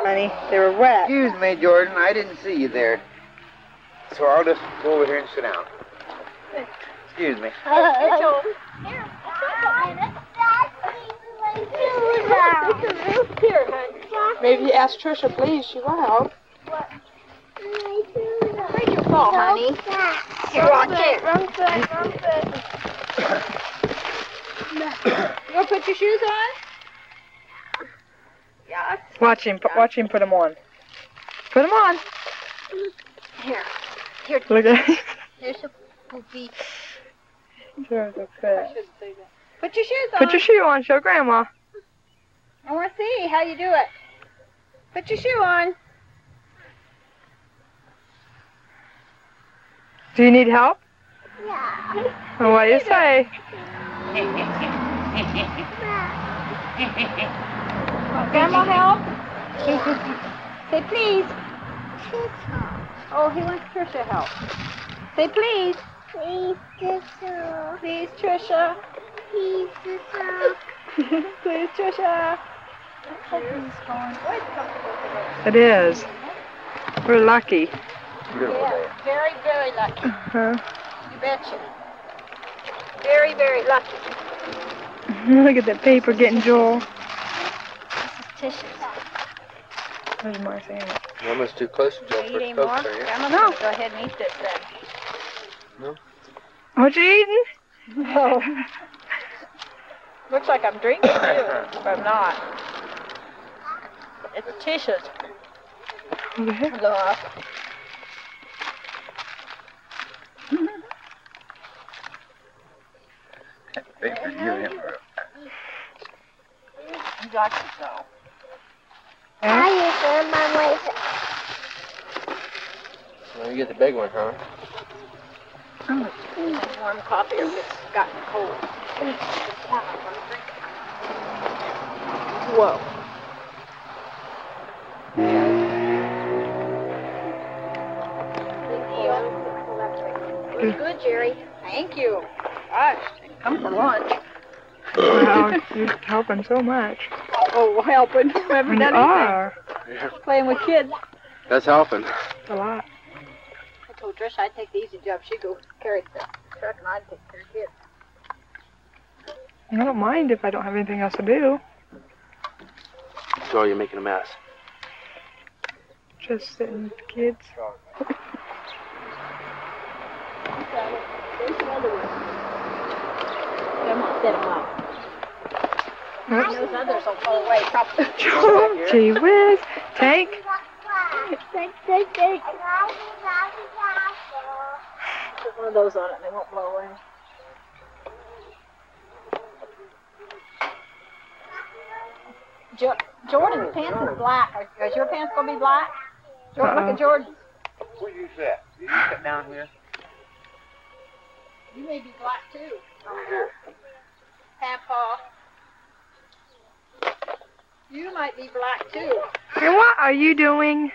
Honey, they were wet. Excuse me, Jordan. I didn't see you there. So I'll just go over here and sit down. Excuse me. Maybe ask Tricia, please. She will help. Where'd you fall, honey? Here, watch it. Wrong foot, wrong foot. You want to put your shoes on? Yes. Watch him. Put, watch him put them on. Put them on. Here. Here. Look at him. There's a be. There's a fit. Put your shoes on. Put your shoe on. Show Grandma. I want to see how you do it. Put your shoe on. Do you need help? Yeah. Well, what do you say? Grandma help? Say please. Oh, he wants Tricia help. Say please. Please, Tricia. Please, Tricia. Please, Tricia. please, Tricia. It is. We're lucky. Yeah, very, very lucky. Uh-huh. You betcha. Very, very lucky. Look at that paper getting Joel. Tissues. There's more sandwich. You're almost too close to Joe Eat for any Coke, more? are you? Grandma's gonna go ahead and eat this then. No. What you eating? Oh. Looks like I'm drinking too, but I'm not. It's tissues. Over here. Go up. Paper, you and him are- You got to go. Huh? use my way. Well, you get the big one, huh? I'm mm. Warm coffee or it's gotten cold. Whoa. was good, Jerry. Thank you. Gosh, come for lunch. Wow, you're helping so much. Oh, helping. Haven't You done anything. are. Playing with kids. That's helping. A lot. I told Trish I'd take the easy job. She'd go carry the truck and I'd take care of kids. I don't mind if I don't have anything else to do. So you're making a mess. Just sitting with the kids. Come on, set 'em up. Those others will fall away. Probably. Oh, gee whiz. Tank. Put one of those on it and they won't blow away. Jo- Jordan's pants is black. Are, is your pants gonna be black? Jordan, look Uh-oh. at Jordan. Where you at? You sit down here. You may be black too. Here. Papa. You might be black too. And what are you doing?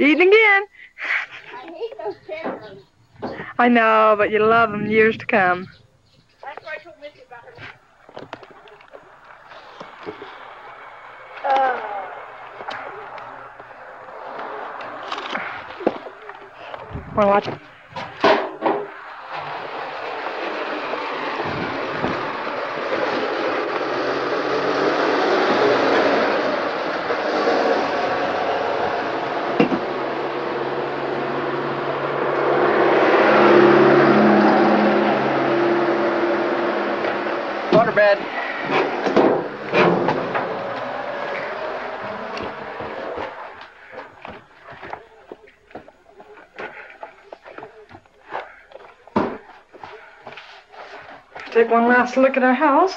Eating again. I hate those cameras. I know, but you love them years to come. That's why I told Missy about her. Uh, Wanna watch? Waterbed. Take one last look at our house.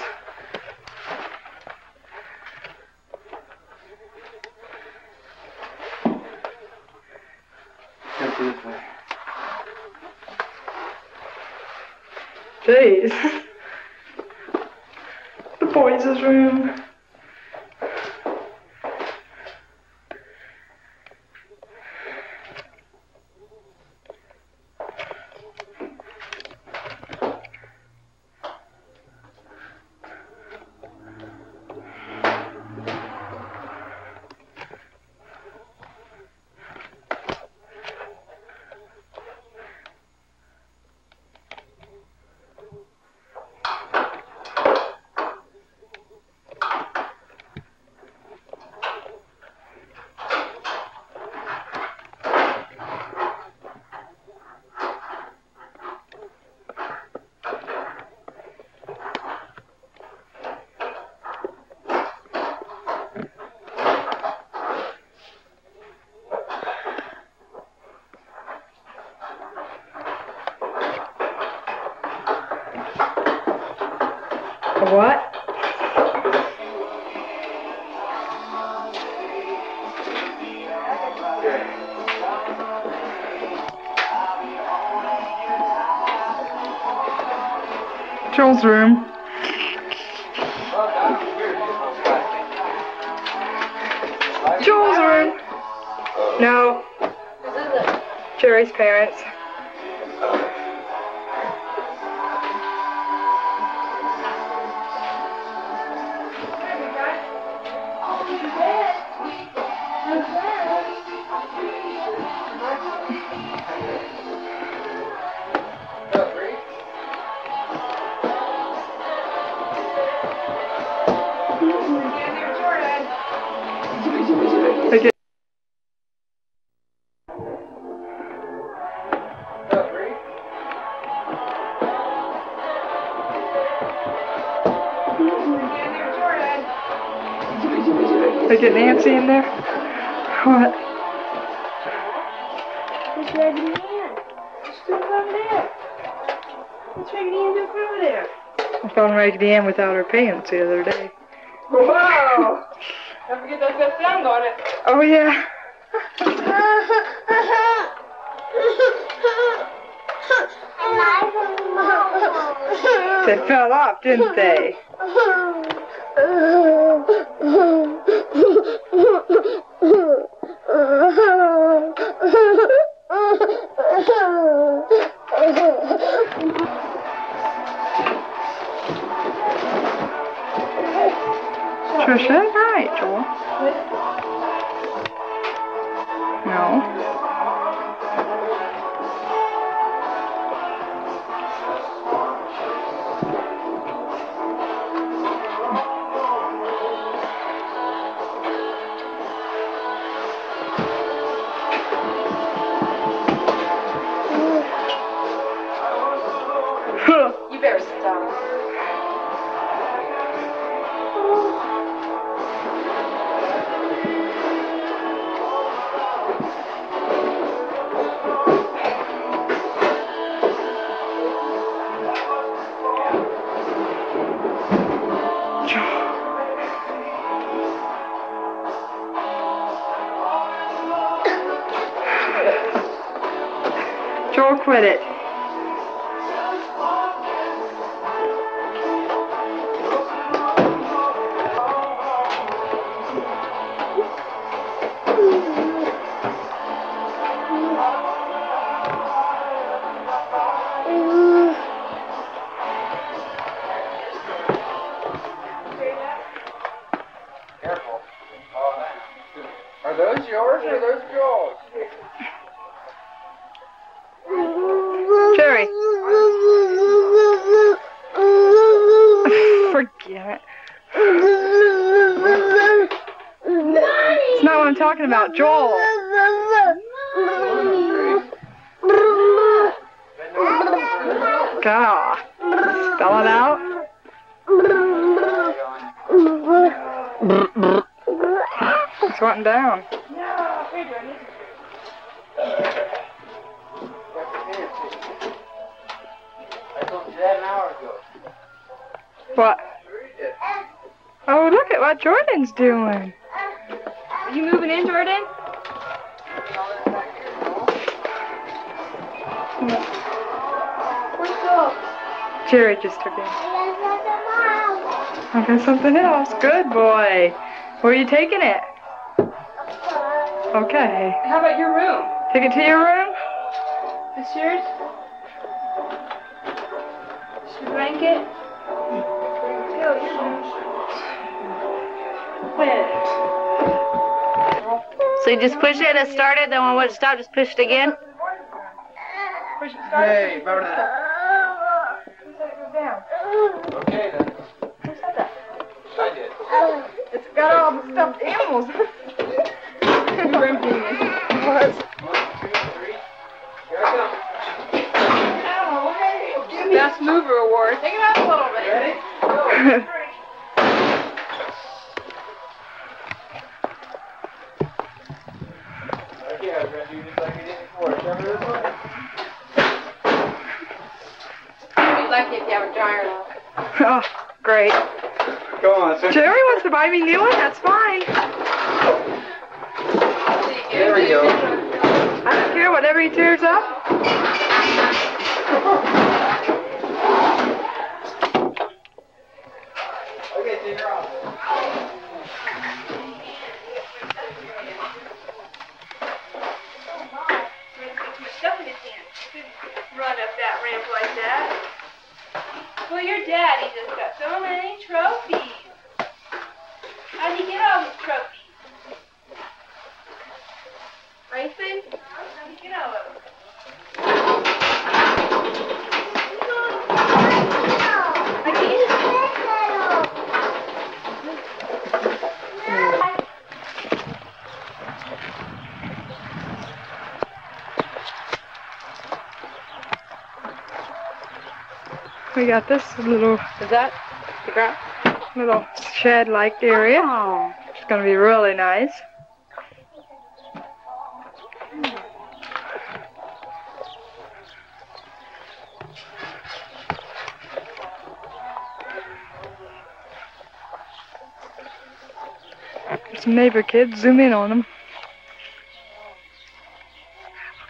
Joel's room. Joel's room. No. Jerry's parents. Nancy in there? What? It's Raggedy Ann. It's still over there. It's Raggedy Ann up over there. I found Raggedy Ann without her pants the other day. Whoa! Don't forget that's got sound on it. Oh yeah. They fell off, didn't they? Boy. Where are you taking it? Okay. How about your room? Take it to your room? This yours? This your blanket? So you just push it, and it started, then when it stopped, just push it again? Hey, remember that? Okay then. Got all the stuffed animals. You're emptying it. Here Best mover award. Take it out a little bit. Ready? Okay, I was gonna do just like we did before. Remember this one? Be lucky if you have a dryer. oh, great. Go on, sir. Jerry wants to buy me a new one. That's fine. There we go. I don't care whatever he tears up. Okay, so you're off. Run up that ramp like that. Well, your daddy just got so many trophies. How'd you get all these trophies? Racing? How'd you get all of them? We got this little Is that the ground? little shed-like area. Oh. It's gonna be really nice. Some neighbor kids, zoom in on them.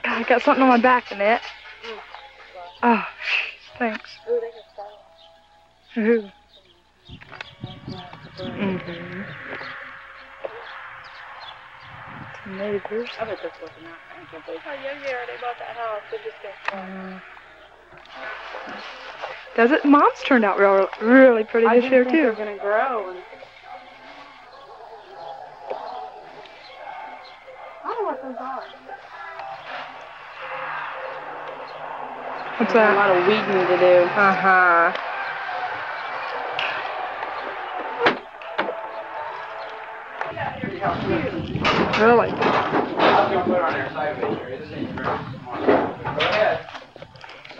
God, I got something on my back, Annette. Oh, thanks. Who? Mm-hmm. Neighbors. I bet that's looking out. I can't believe how young they are. They bought that house. They just got Mm. Does it? Mom's turned out real, really pretty I this year too. they were gonna grow. And... I don't know what those are. What's that? A lot of weeding to do. Uh huh. Really? I was gonna put it on there sideways, Jerry. This ain't very smart. Go ahead.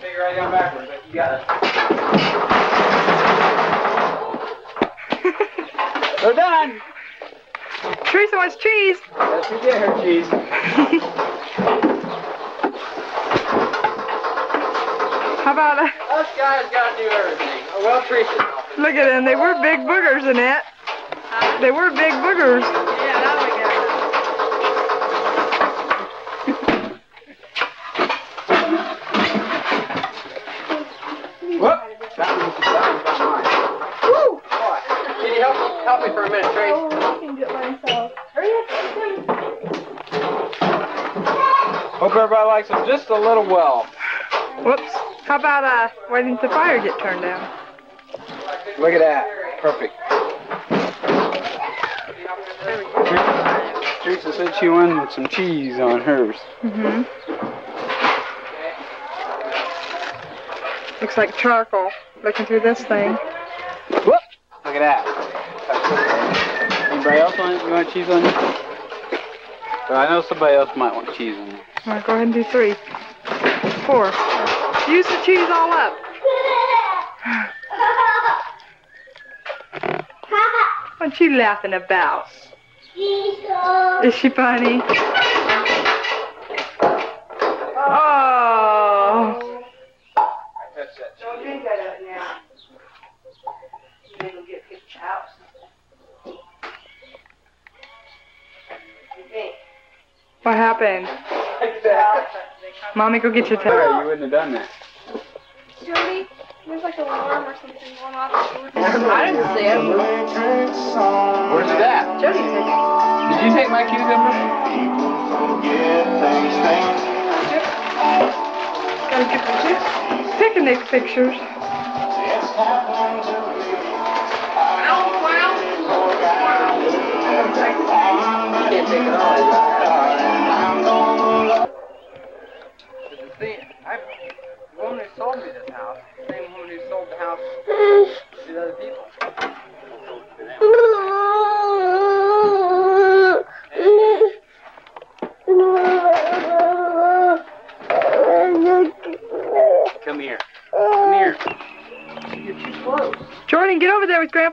Figure right down backwards, but you got it. They're done. Teresa wants cheese. Yes, you get her cheese. How about a, Us guys gotta do everything. Well, helping. look at them? They were big boogers in it. They were big boogers. Likes them just a little well. Whoops. How about uh waiting the fire get turned down? Look at that. Perfect. Teresa said she wanted some cheese on hers. Mm-hmm. Looks like charcoal. Looking through this thing. Whoop! Look at that. Anybody else want, you want cheese on it? I know somebody else might want cheese on it. All right, go ahead and do three. Four. Use the cheese all up. What are you laughing about? Is she funny? Mommy, go get your Sorry, towel. you wouldn't have done that. Jody, there's like an alarm or something going off. I didn't see it. Where's it at? Jody took it. Did you take my cucumber? Gotta get the picnic pictures. Can't take it all.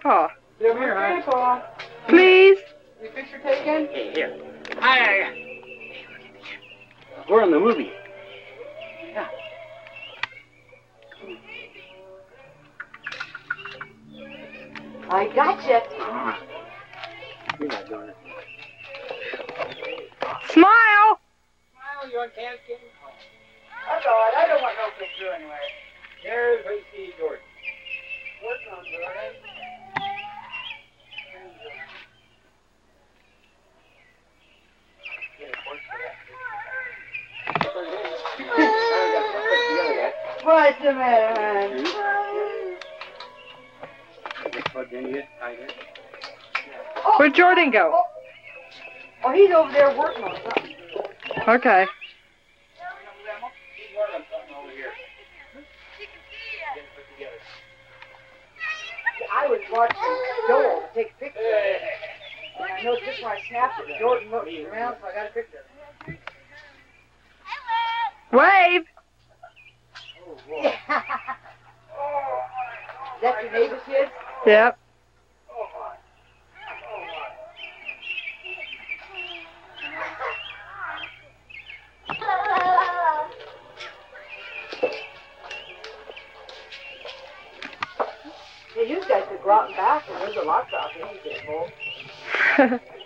Grandpa. Over here, huh? Please. You picture taken? Hey, here. Hi, We're in the movie. Yeah. I gotcha. Uh-huh. You're not doing it. Smile. Smile, you on canteen? That's all right. I don't want no picture anyway. There's Tracy Jordan. Work on Jordan. What's the matter, hon? Plugged in yet? I did. Where'd Jordan go? Oh, oh, he's over there working on something. Okay. He's working on something over here. Getting. I was watching Joel take a picture of it. And I know just when I snapped it, Jordan looked around, so I got a picture. Wave. Yeah. Is that your neighbor's kid? Yep. Hey, you guys could go out and back, and there's a lot out there you can pull.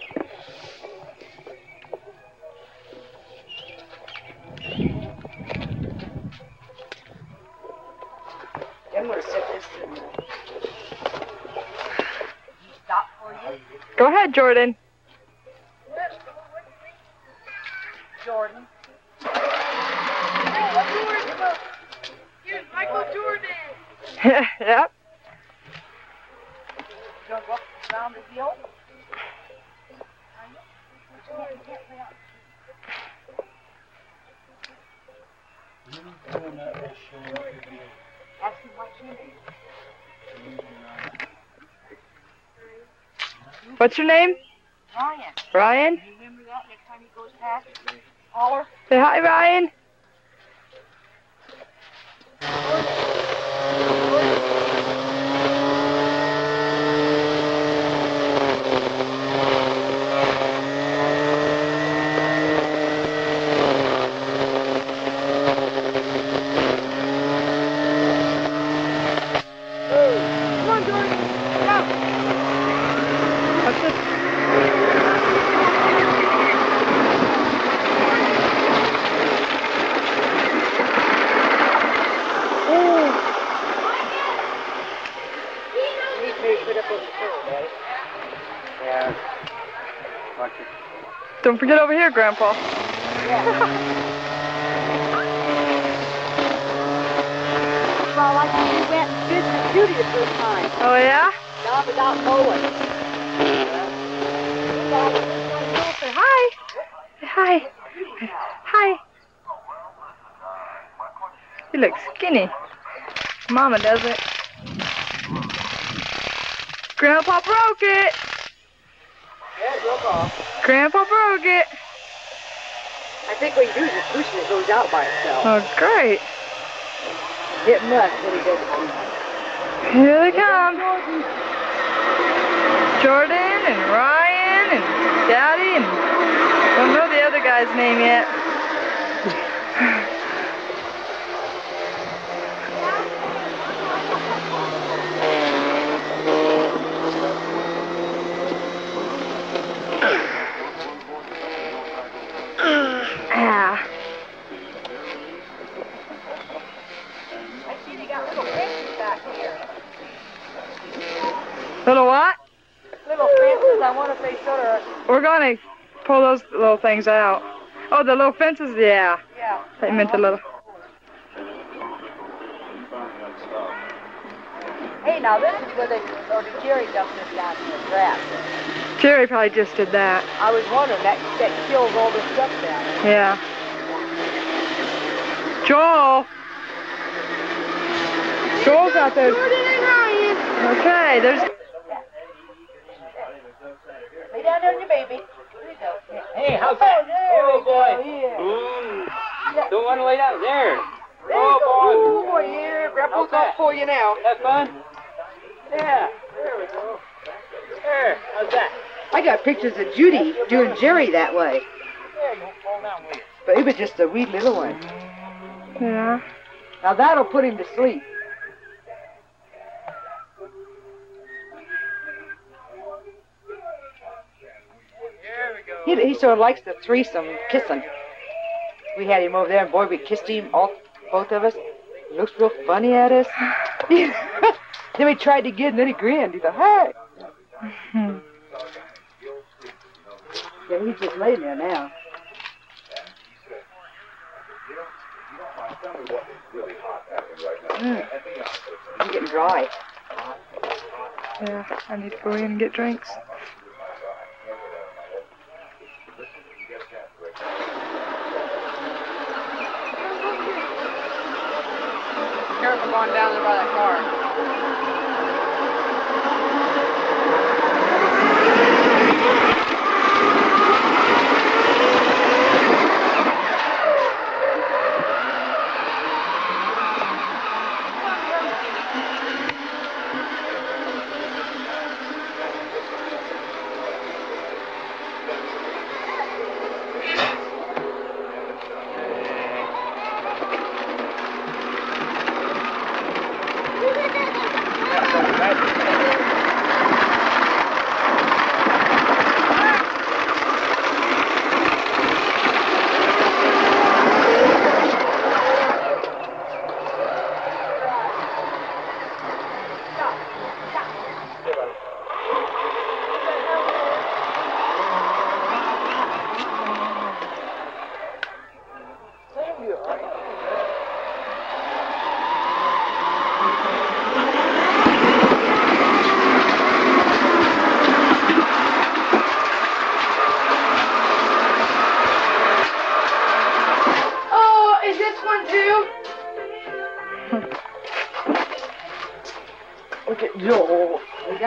Ahead, Jordan. Jordan. Here's Michael Jordan. yep. You want to walk around the hill? Ask him what's your name. What's your name? Ryan. Ryan? Remember that next time he goes past? Holler. Say hi, Ryan. Come on, Jordan. Go. What's this? Need me to put up on the hill, Daddy. Yeah. Watch it. Don't forget over here, Grandpa. Well, like when we went and Judy the first time. Oh, yeah? Down without mowing. Say hi. Hi. Hi. You look skinny. Mama doesn't. Grandpa broke it. Yeah, it broke off. Grandpa broke it. I think what he do is just push it, it goes out by itself. Oh, great. It must when he does it. Here they come. Jordan and Ryan and Daddy and don't know the other guy's name yet. Ah. I see they got little fences back here. Little what? Little fences. I wonder if they sort of. We're gonna pull those little things out. Oh, the little fences, yeah. Yeah. I meant the little. Hey, now this is where they, or oh, the Jerry dumped this down in the grass. Jerry probably just did that. I was wondering, that, that kills all this stuff down there. Yeah. Joel. Joel's out there. Okay, there's. Lay down there on your baby. There you go. Hey, how's that? Oh, Oh, boy. Yeah. Mm. Don't want to lay down there. There Oh, boy. Oh, boy, yeah. Grandpa's Okay. not for you now. Have fun? Yeah. There we go. There. How's that? I got pictures of Judy doing Jerry that way. There, you won't fall down, will you? But it was just a wee little one. Yeah. Now that'll put him to sleep. He, he sort of likes the threesome kissing. We had him over there, and boy, we kissed him, all both of us. He looks real funny at us. then we tried to get, and then he grinned. He thought, "Hey!" Hmm. Yeah, he's just laying there now. Mm. I'm getting dry. Yeah, I need to go in and get drinks. Careful going down there by that car.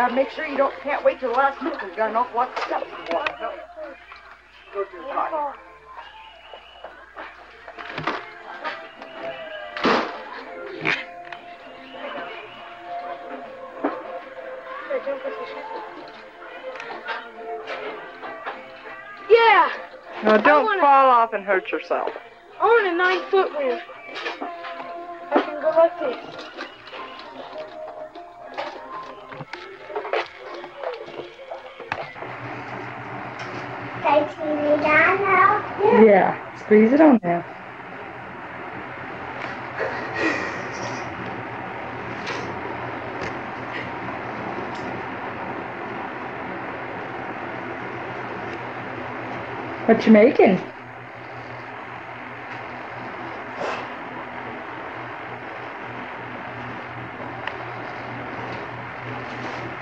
You gotta make sure you don't can't wait till the last minute 'cause you got an awful lot of stuff to watch. Go to the side. Yeah, No, don't wanna- fall off and hurt yourself. I want a nine foot ramp. Squeeze it on there. What you making?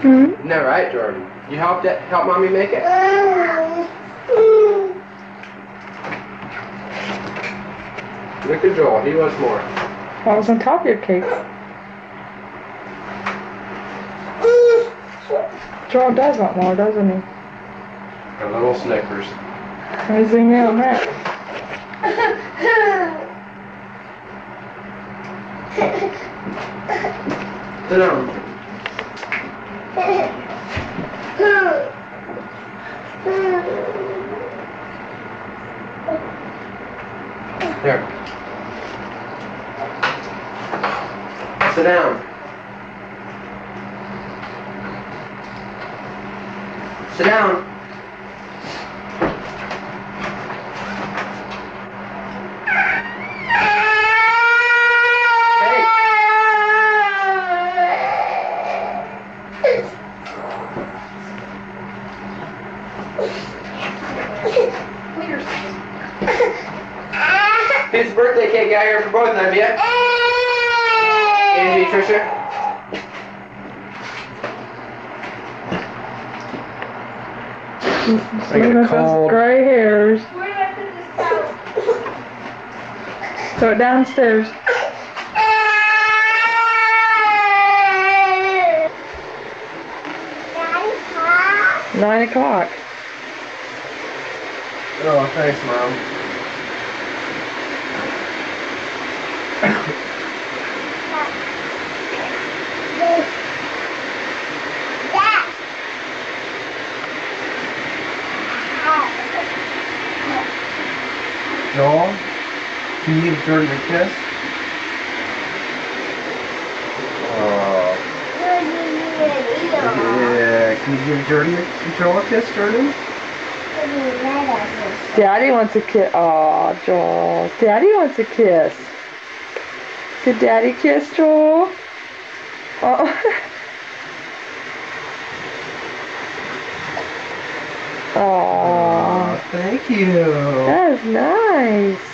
Hmm? Isn't right, Jordan? You helped it, help mommy make it? Look at Joel, he wants more. What was on top of your cake? Joel does want more, doesn't he? A little Snickers. Where's he on that? Sit down. There. Sit down. Sit down. Hey. Whose birthday cake got here for both of you? Andy, Tricia? I got a cold. Gray hairs. Throw it downstairs. Nine o'clock. Oh, thanks, Mom. Joel, can you give Jordan a kiss? Oh. Yeah, can you give Jordan a, Joel a kiss, Jordan? Daddy wants a kiss. Oh, Joel. Daddy wants a kiss. Did Daddy kiss Joel? Oh. Oh, Oh, thank you. that is nice.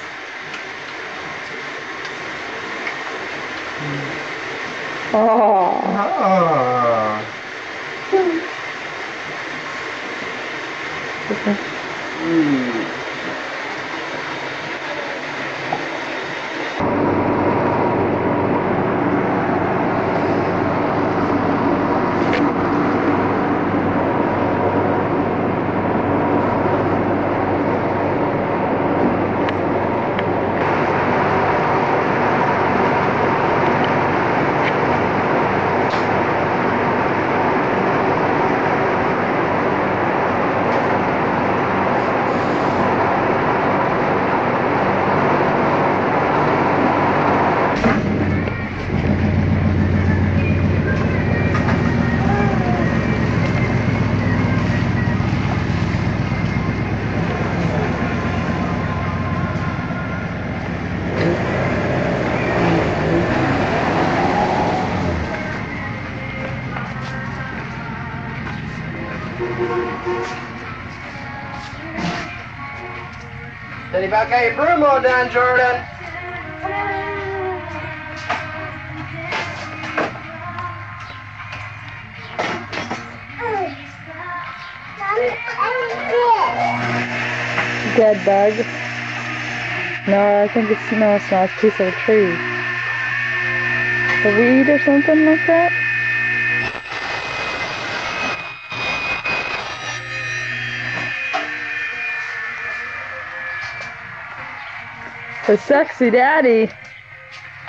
Oh. Ah. Mm. Got your broom all done, Jordan. Dead bug. No, I think it's no, it's not. A piece of a tree. A weed or something like that. The sexy daddy.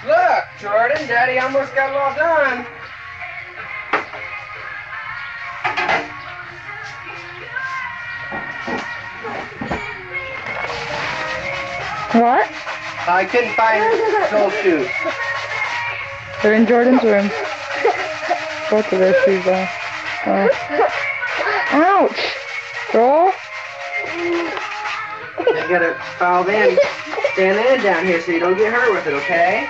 Look, Jordan, Daddy almost got it all done. What? I couldn't find Joel's shoes. They're in Jordan's room. Both of their shoes are. Oh. Ouch! Joel? You gotta follow in, stand in down here so you don't get hurt with it, okay?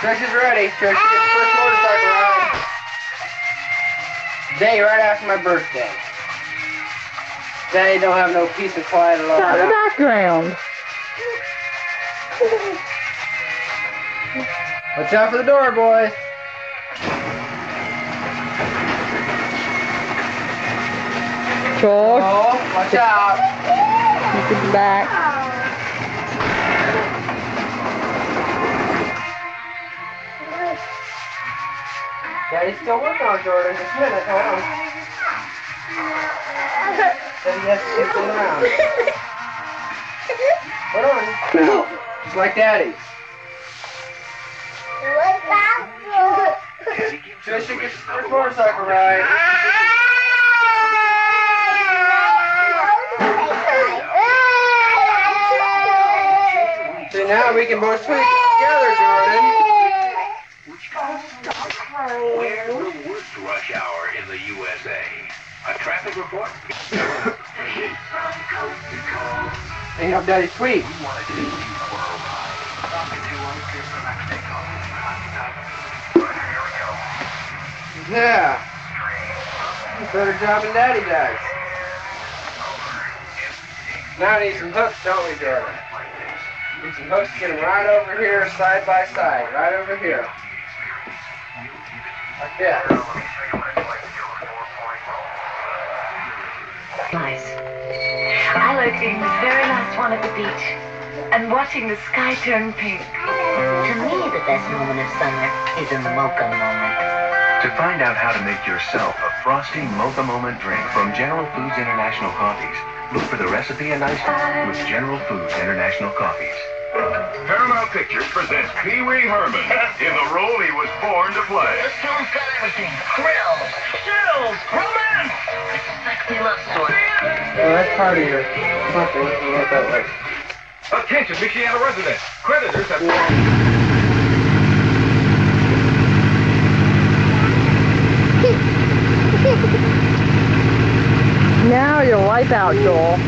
Trish is ready. Trish, you get the first motorcycle ride. Day right after my birthday. Daddy don't have no peace and quiet at all. Not the background. Watch out for the door, boys. Joel, Oh, watch out. Look at back. Daddy's still working on Jordan. Just a minute, hold on. Daddy has to keep going around. Hold on. Now, just like Daddy. Tricia gets the first motorcycle ride. Now we can both swing together, Jordan. Where's the worst rush hour in the USA? A traffic report? Ain't up Daddy sweet. Yeah. Better job than Daddy does. Now I need some hooks, don't we, Jordan? Need some hooks to get them right over here, side by side, right over here. Like this. Nice. I like being the very last one at the beach and watching the sky turn pink. To me, the best moment of summer is a mocha moment. To find out how to make yourself a frosty mocha moment drink from General Foods International Coffees, look for the recipe and ice cream with General Foods International Coffees. Paramount Pictures presents Pee Wee Herman in the role he was born to play. This film's got everything. Thrills, chills, romance. It's a sexy love story. Well, that's part of your something. You know what that was. Attention, Michiana residents. Creditors have... Now you're wipe out, Joel.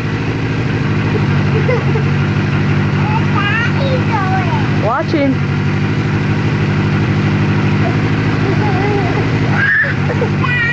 Watch him.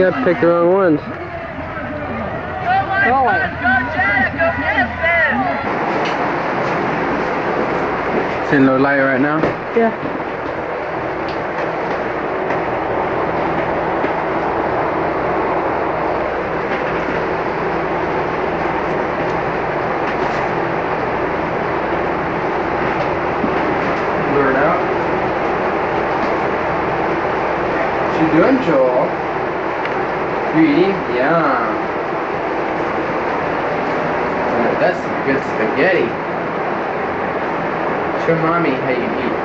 Yeah, I picked the wrong ones. It's in low light right now. Yeah. Lure it out. What you doing, Joel? You eating? Yum. Uh, that's some good spaghetti. Show mommy how you eat.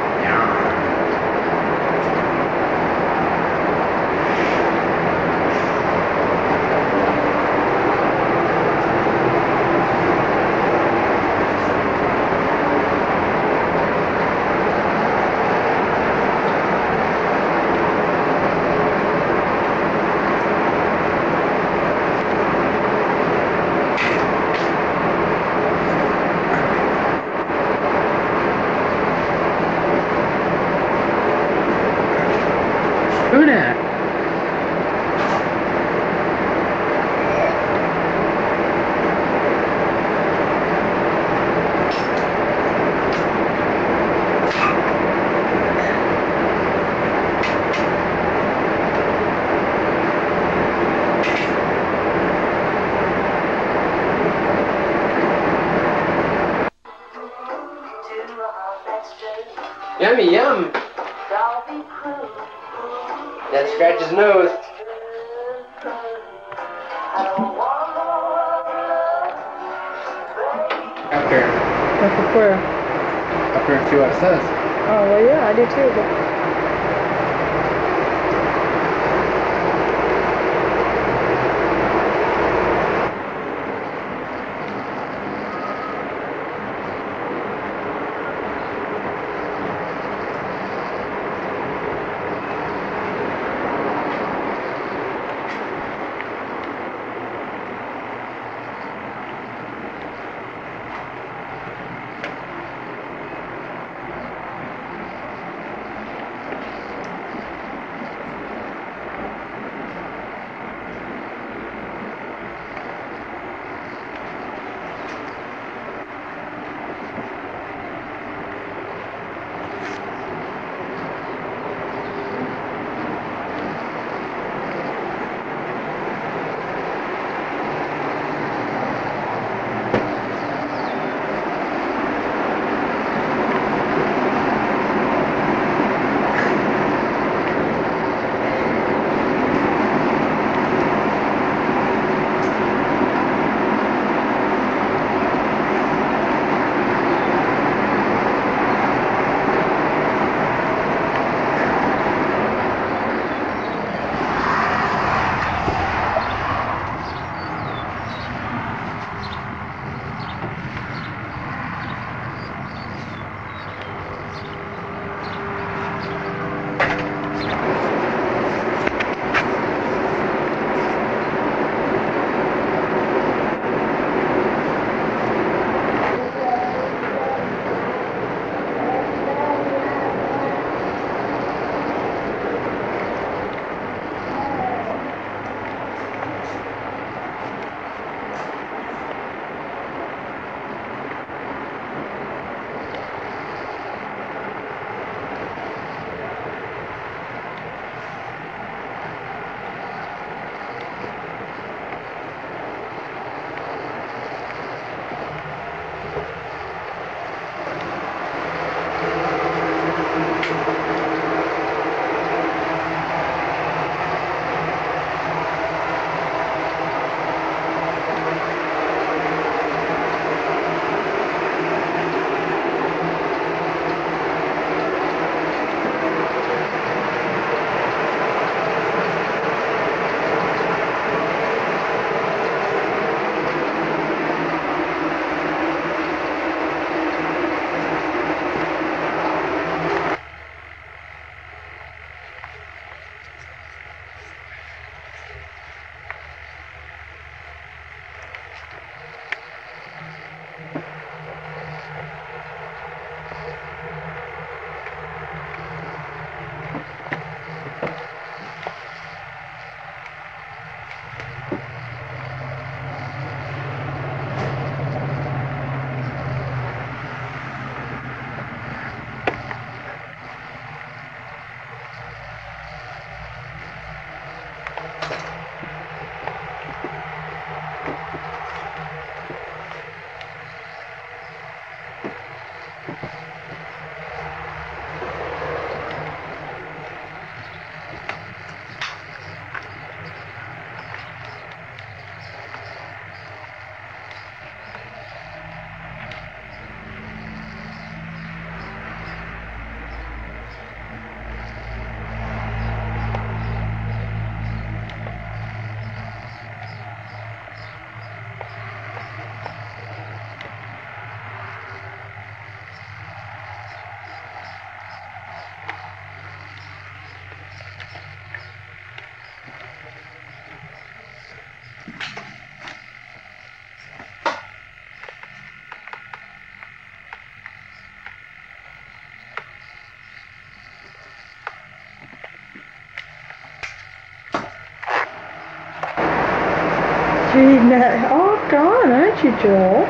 That all gone, aren't you, Joel?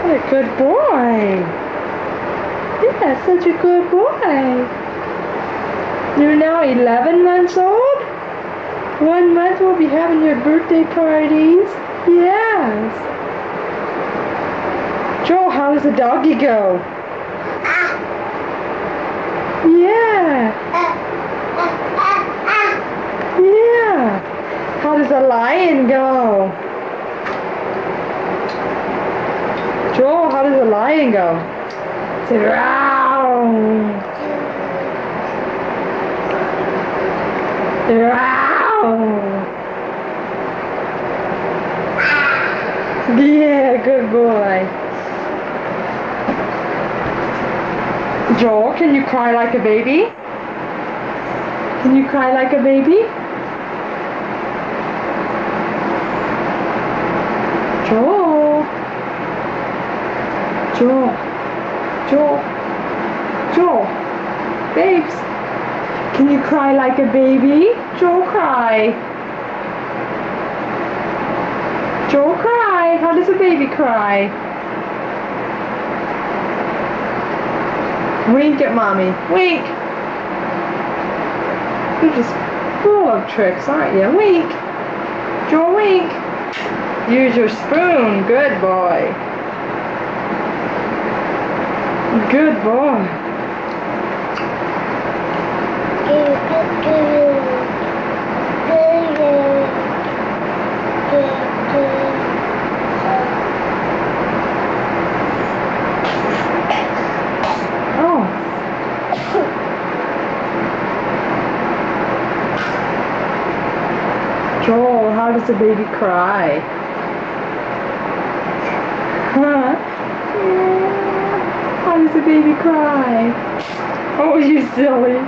What a good boy. Yeah, such a good boy. You're now 11 months old? One month we'll be having your birthday parties? Yes. Joel, how does the doggy go? Yeah. Yeah. How does the lion go? Joel, how does the lion go? Say row. Row. Yeah, good boy. Joel, can you cry like a baby? Can you cry like a baby? Joel. Joel. Joel. Joel. Babes. Can you cry like a baby? Joel, cry. Joel, cry. How does a baby cry? Wink at mommy. Wink. You're just full of tricks, aren't you? Wink. Joel, wink. Use your spoon. Good boy. Good boy. Oh. Joel, how does a baby cry? Huh? A baby cry? Oh, you silly.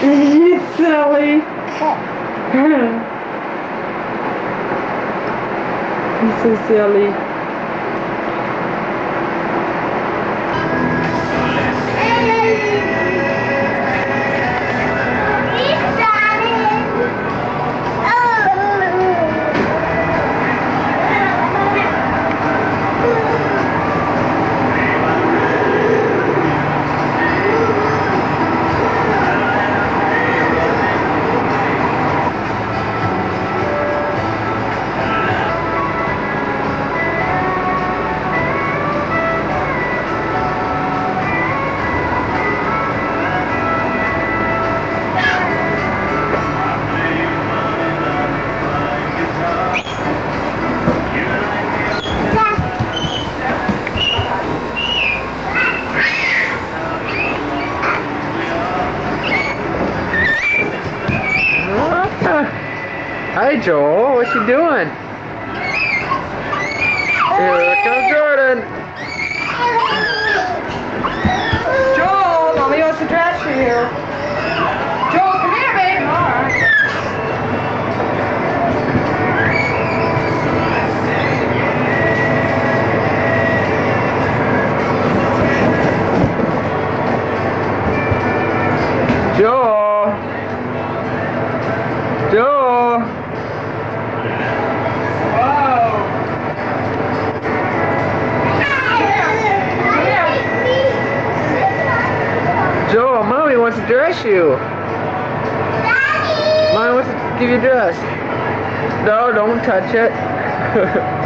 You silly. You're so silly. Touch it.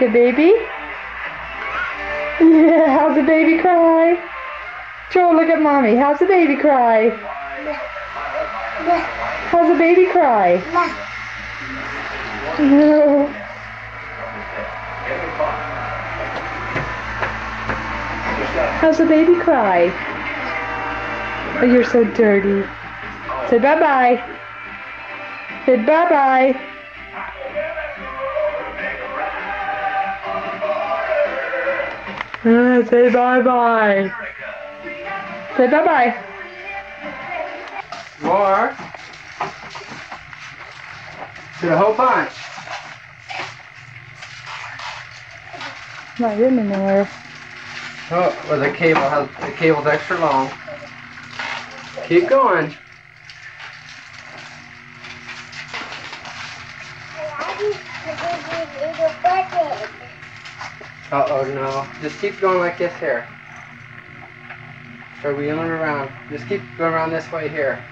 like a baby? Yeah, how's a baby cry? Joel, look at mommy. How's a baby cry? How's a baby cry? How's a baby cry? Oh, you're so dirty. Say bye-bye. Say bye-bye. Uh, say bye-bye. Say bye-bye. More. To the whole bunch. Not getting anywhere. Oh, well the cable has the cable's extra long. Keep going. Uh oh no. Just keep going like this here. Start wheeling around. Just keep going around this way here.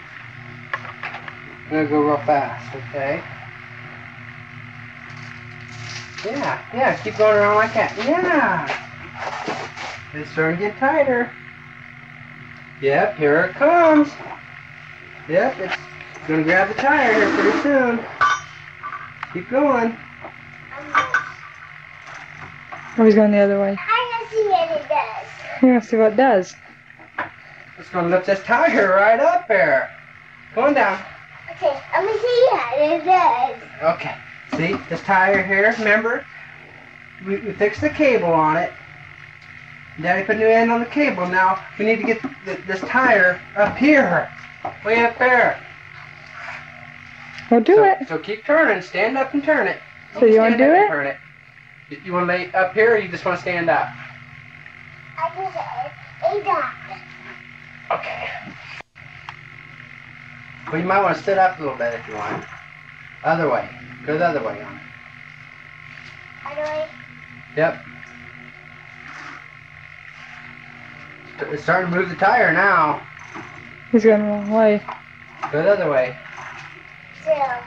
I'm gonna go real fast, okay? Yeah, yeah, keep going around like that. Yeah. It's starting to get tighter. Yep, here it comes. Yep, it's gonna grab the tire here pretty soon. Keep going. Oh, he's going the other way. I want to see what it does. You want to see what it does? It's gonna lift this tire right up there. Going down. Okay, I'm gonna see how it does. Okay. See this tire here? Remember, we, we fixed the cable on it. Daddy put a new end on the cable. Now we need to get th- this tire up here, way up there. Well, do so, it. So keep turning. Stand up and turn it. So you wanna do it? Turn it. You- You want to lay up here, or you just want to stand up? I just ate that. Okay. Well, you might want to sit up a little bit if you want. Other way. Go the other way on. Other way? Yep. It's starting to move the tire now. He's going the wrong way. Go the other way. Yeah.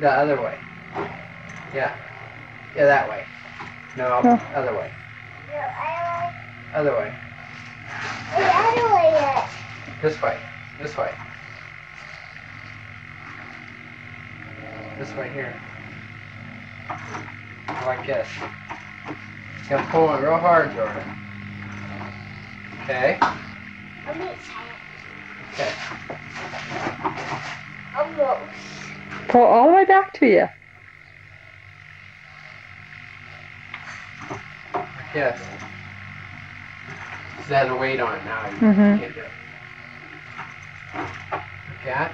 The other way. Yeah. Yeah, that way. No, No. other way. Other way. This way. This way. This way here. Like this. You gotta pull it real hard, Jordan. Okay. I'm going Okay. Pull all the way back to you. Yes. This has a weight on now. You Mhm. can't do it. Cat.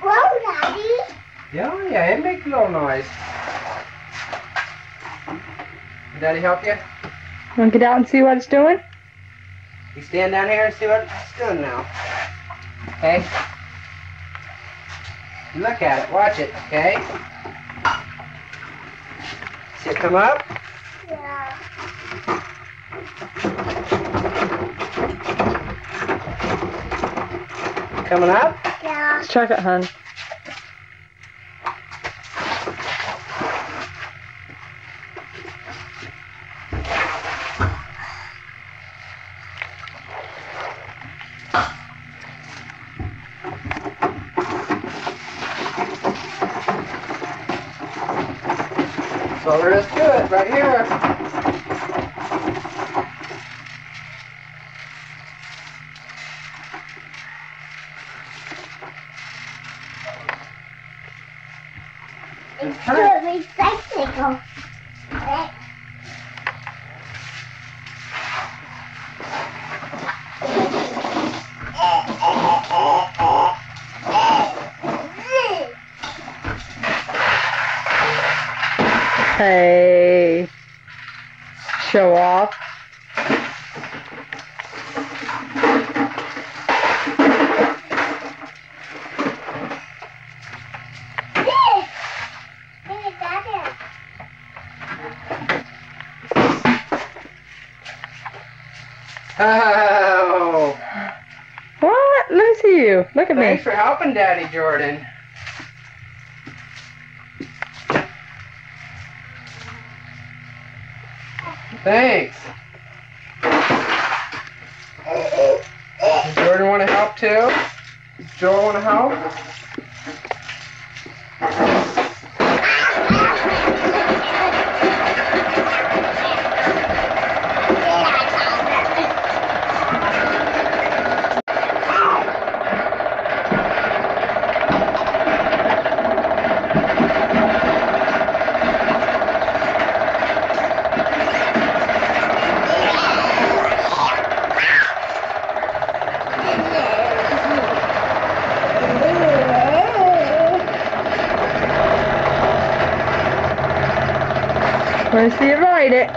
Whoa, Daddy. Yeah, yeah, it makes a little noise. Can Daddy help you? Want to get out and see what it's doing? You stand down here and see what it's doing now. Okay? Look at it. Watch it. Okay? See it come up? Yeah. Coming up? Yeah. Let's check it, hun. So there is to it, right here. It's to a recycling. Hey. Show off. Oh, What? Let me see at thanks for helping Daddy Jordan. Thanks. To see you ride it?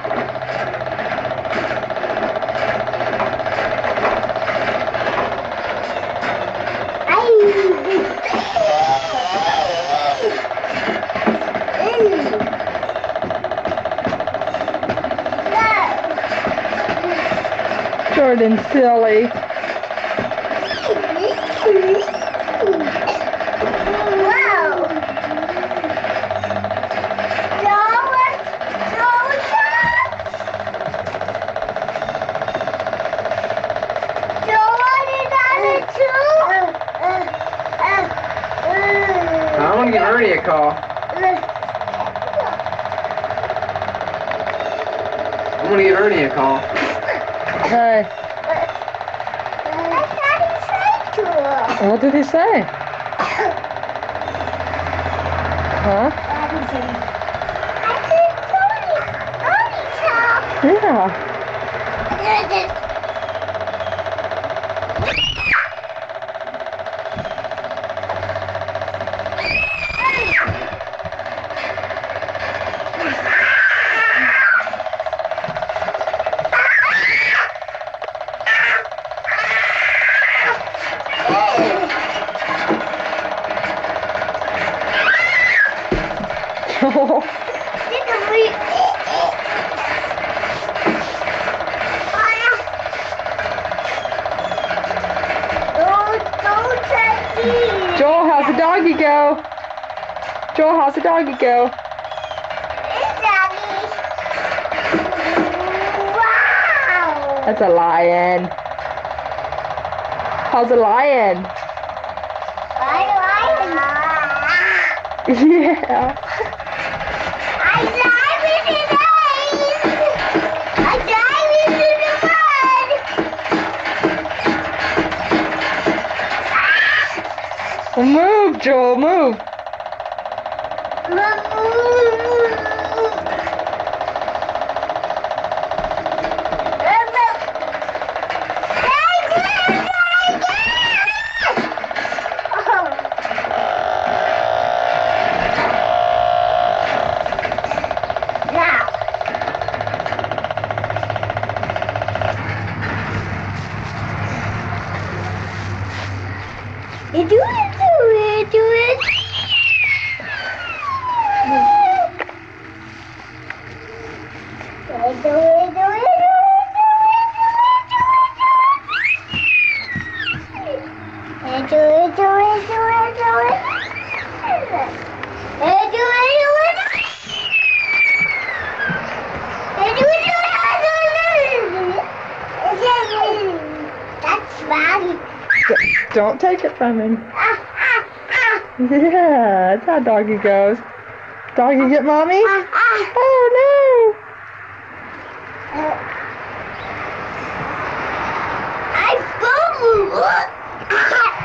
Jordan, silly. go. Wow. That's a lion. How's a lion? I lion. yeah. I dive into the ice. I dive into the mud. Move, Joel, move. Don't take it from him. Yeah, that's how doggy goes. Doggy get mommy? Oh no!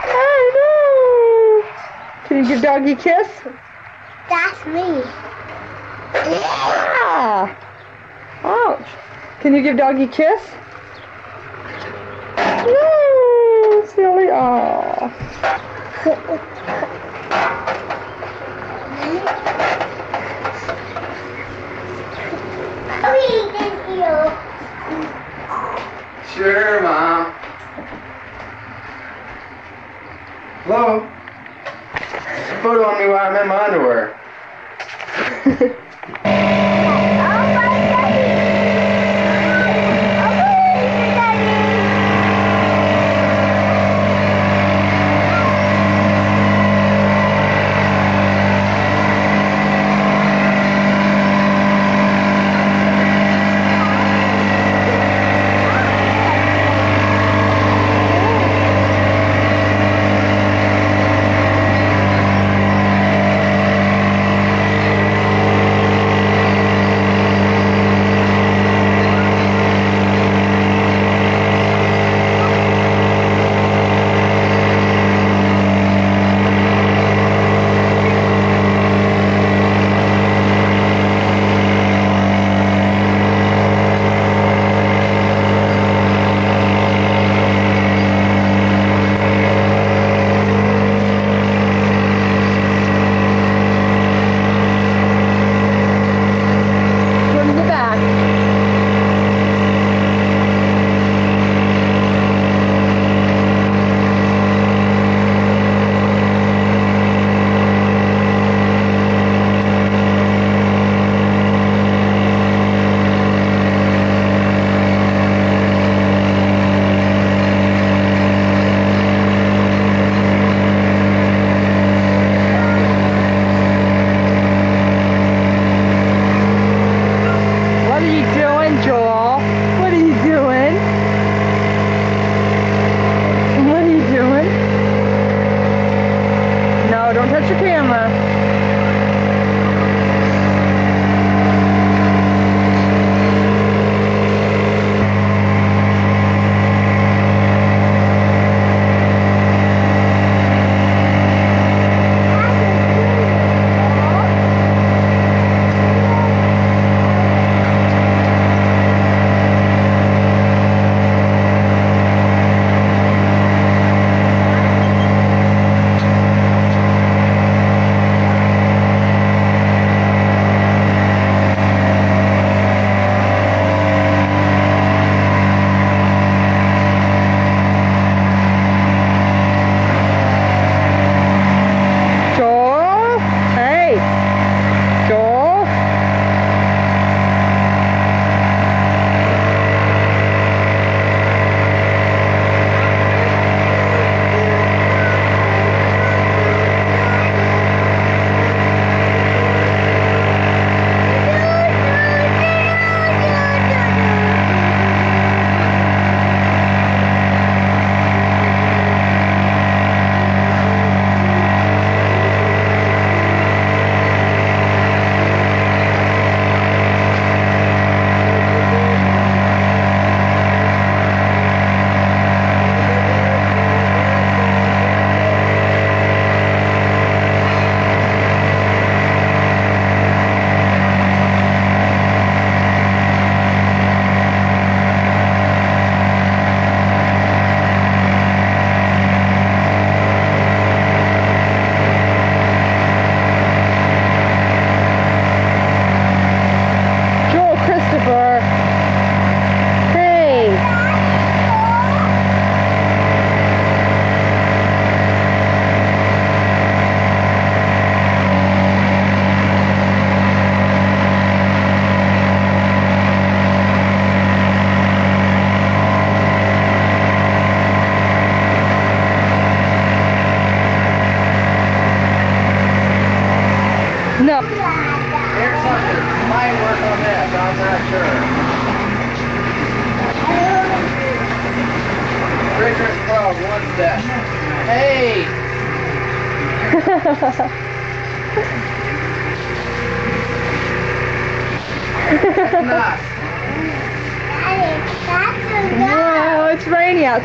Oh no! Can you give doggy a kiss? That's me. Yeah! Ouch! Can you give doggy a kiss?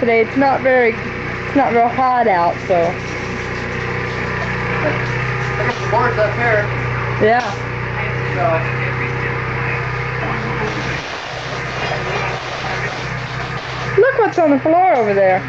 Today. It's not very, it's not real hot out, so. There's some boards up here. Yeah. So. Look what's on the floor over there.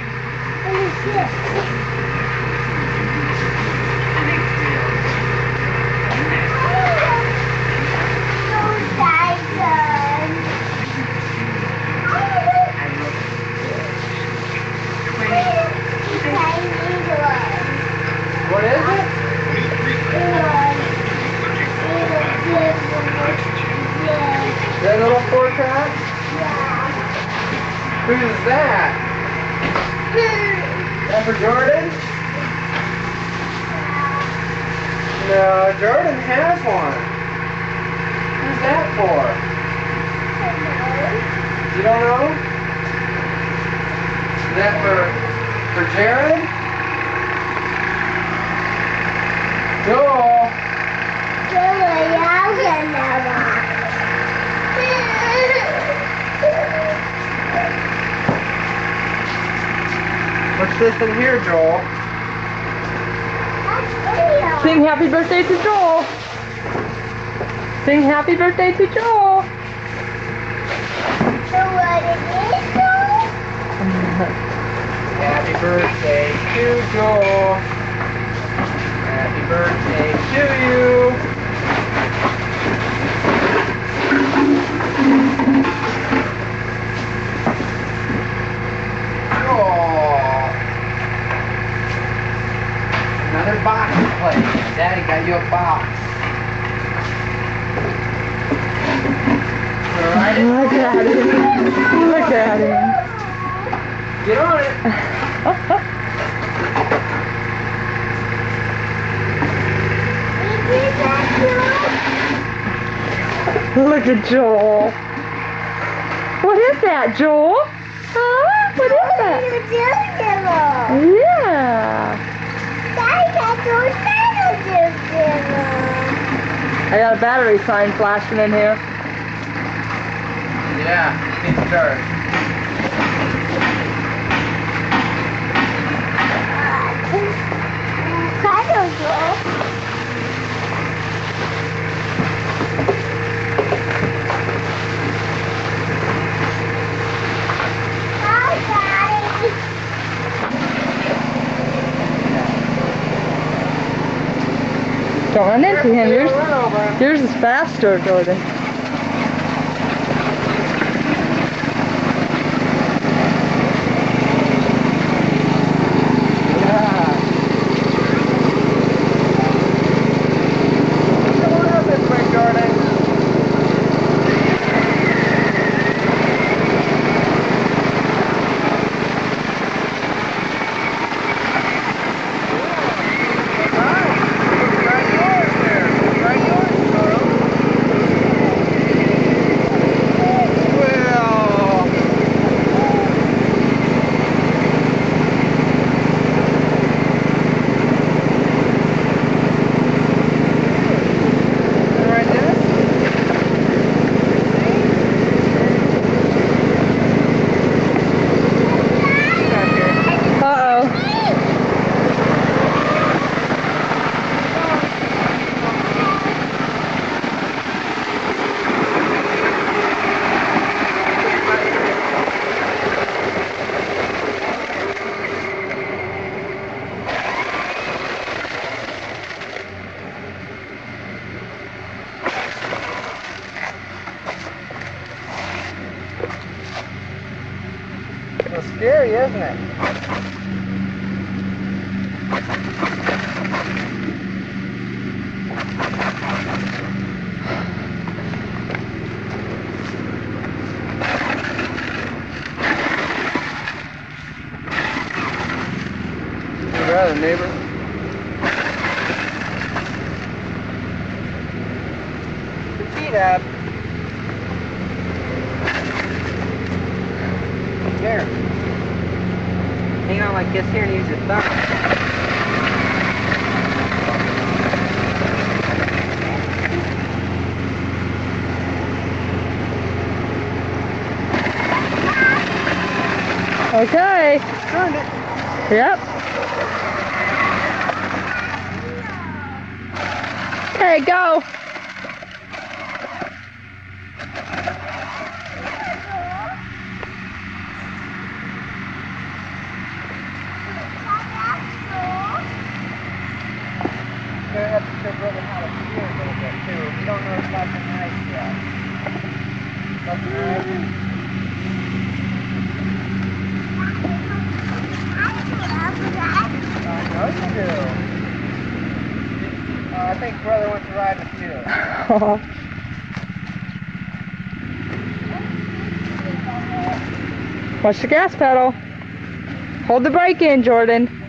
What is it? That little four track? Who's that? That for Jordan? No, Jordan has one. Who's that for? You don't know? Is that for for Jared? Joel. joel What's this in here, Joel? Sing happy birthday to Joel. Sing happy birthday to Joel. Happy birthday to Joel. Happy birthday to you. Joel. Another box to play. Daddy got you a box. Look at him. Look at him. Get on it. Look at Joel. What is that, Joel? Huh? What is that? Yeah. I got a battery sign flashing in here. Yeah, need to charge. Run into him. Yours, yours is faster, Jordan. All right, go. Watch the gas pedal. Hold the brake in, Jordan.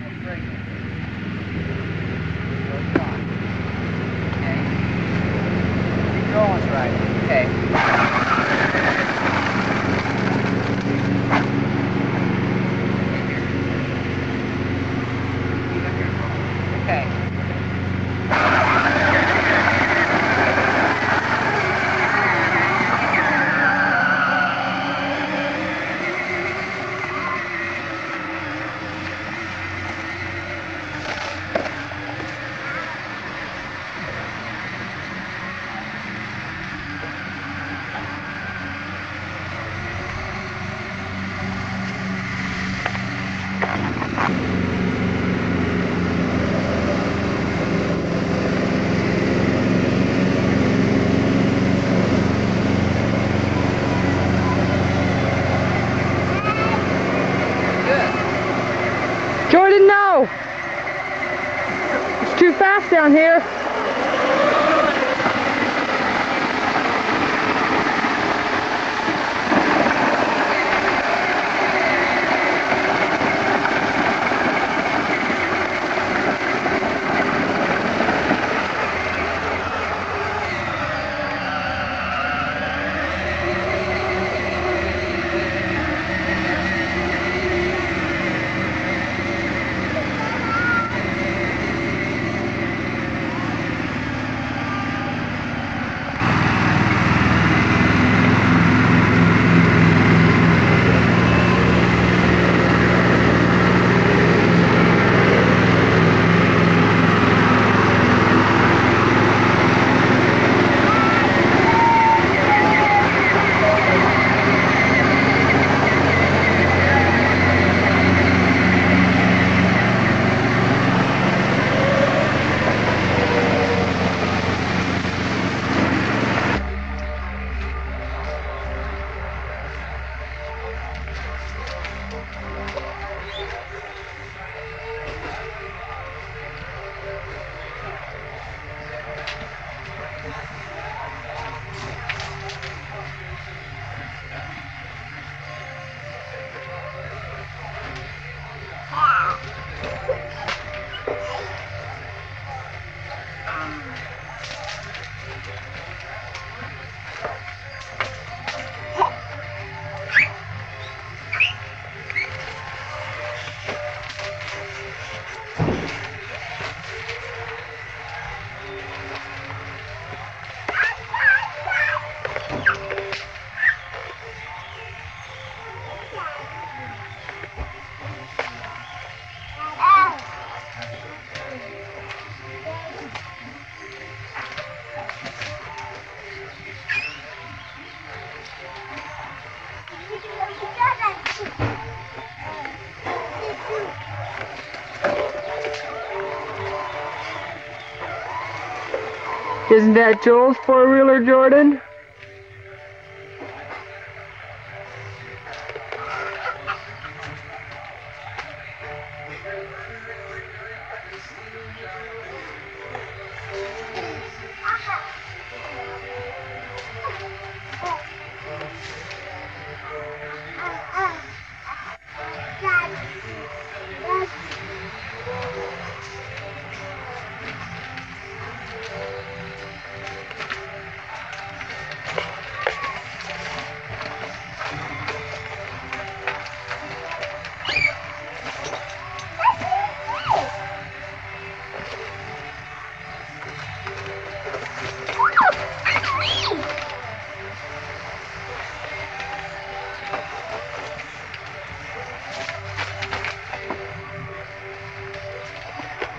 that Joel's four-wheeler, Jordan?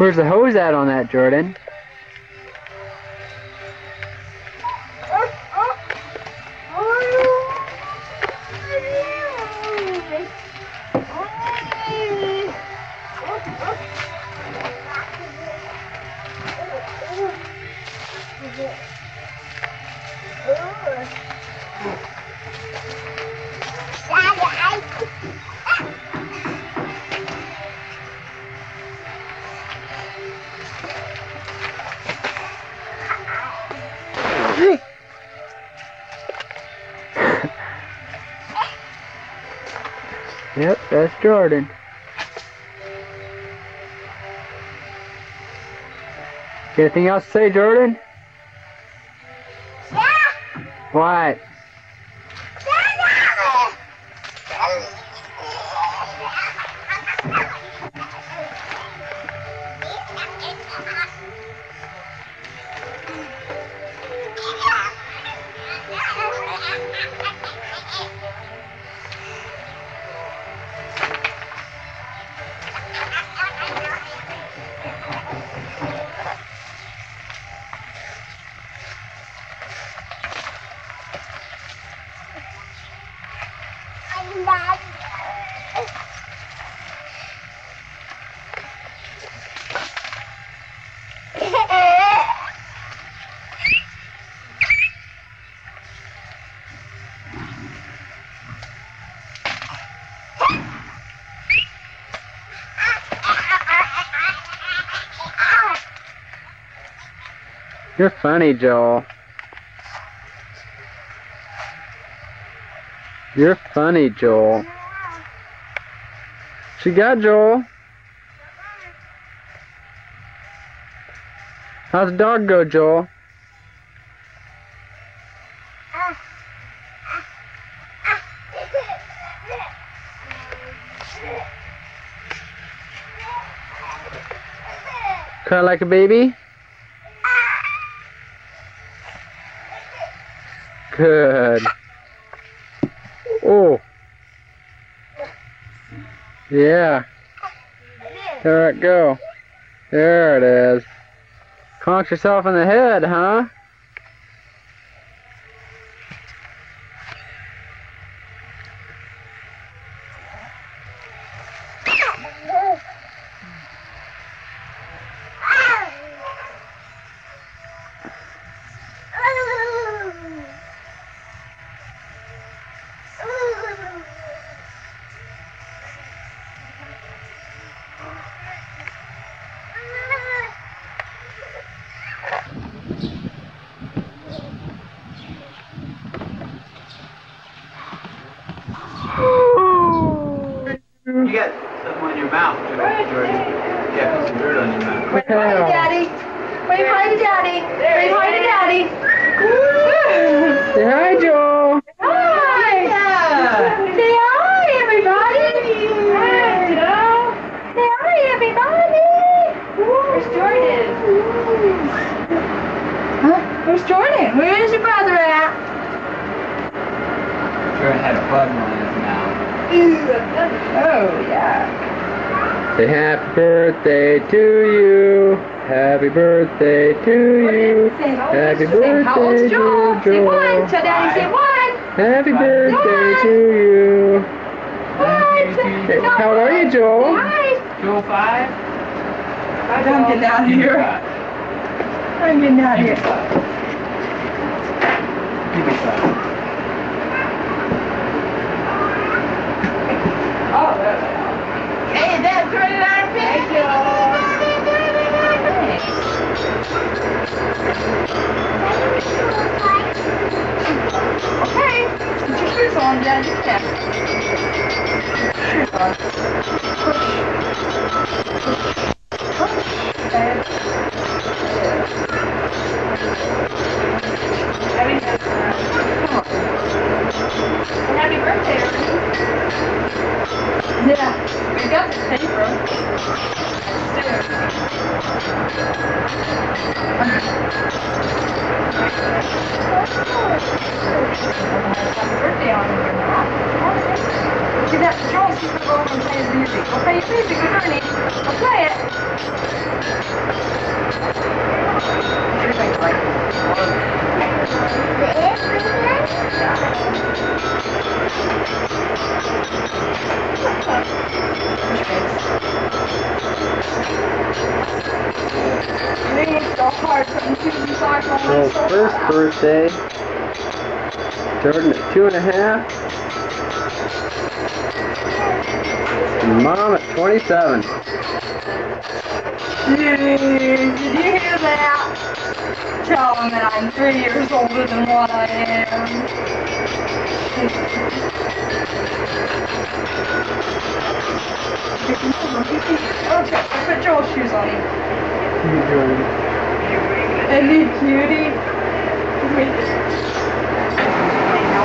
Where's the hose at on that, Jordan? That's Jordan. Anything else to say, Jordan? Yeah. What? You're funny, Joel. You're funny, Joel. She got Joel. How's the dog go, Joel? Cry like a baby? Good. Oh. Yeah. There it go. There it is. Conk yourself in the head, huh? Jordan at two and a half. And mom at 27. Dude, did you hear that? Tell him that I'm three years older than what I am. Okay, put Joel's shoes on him. Isn't he cutie?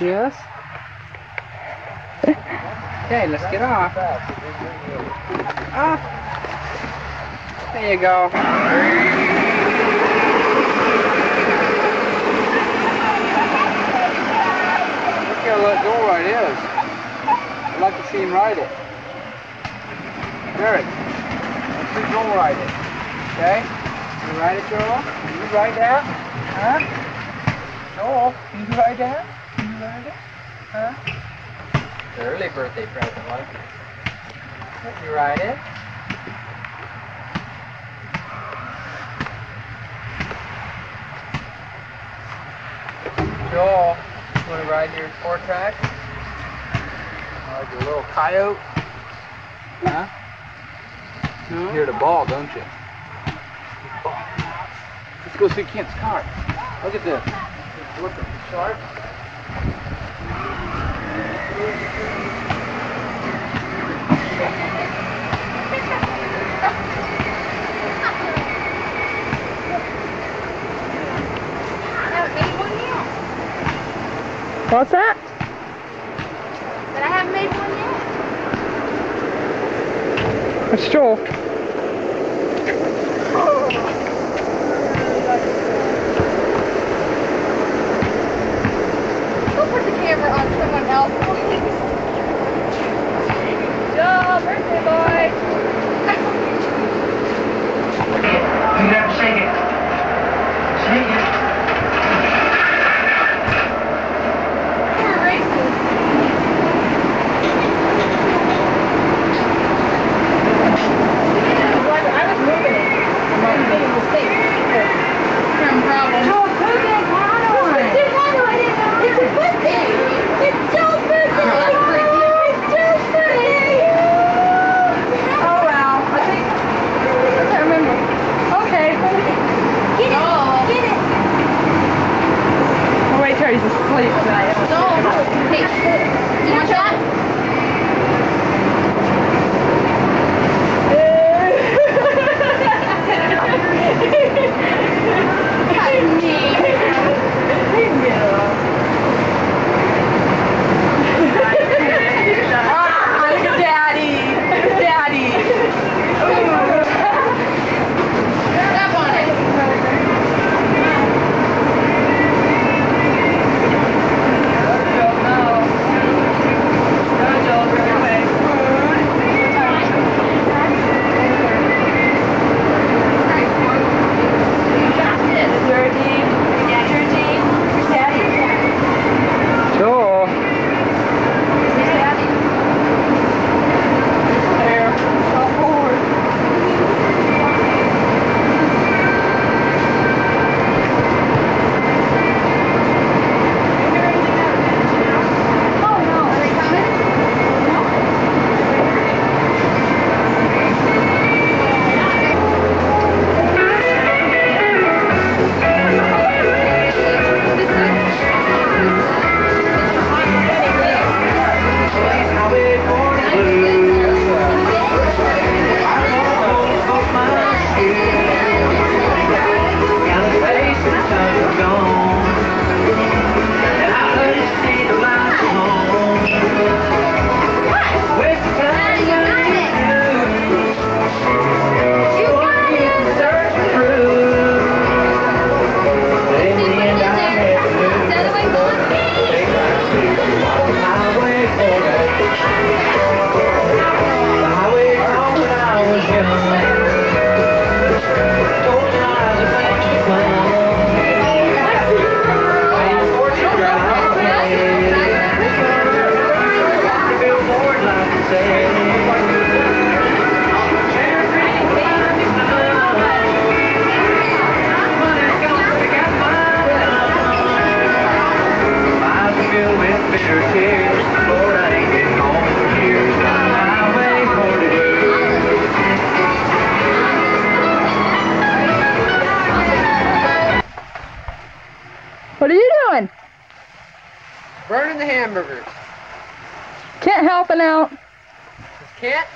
Yes. Yes? Okay, let's get off. Ah. There you go. Look how that door right is. I'd like to see him ride it. Derek, let's see Joel ride it. Okay? You ride it, Joel? Can you ride that? Huh? Joel, you ride that? Can you ride it? Huh? Early birthday present, what? You ride it? Joel, you want to ride your four track? Like a little coyote. Huh? No. You hear the ball, don't you? Let's go see Kent's car. Look at this. Look at the sharp. What's that? But I haven't made one yet. It's Joel. Go put the camera on someone else, please. Joe, birthday boy.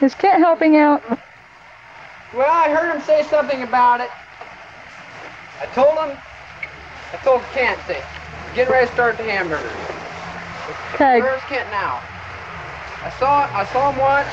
Is Kent helping out? Well, I heard him say something about it. I told him, I told Kent, say, getting ready to start the hamburgers. Okay. Where's Kent now? I saw, I saw him once.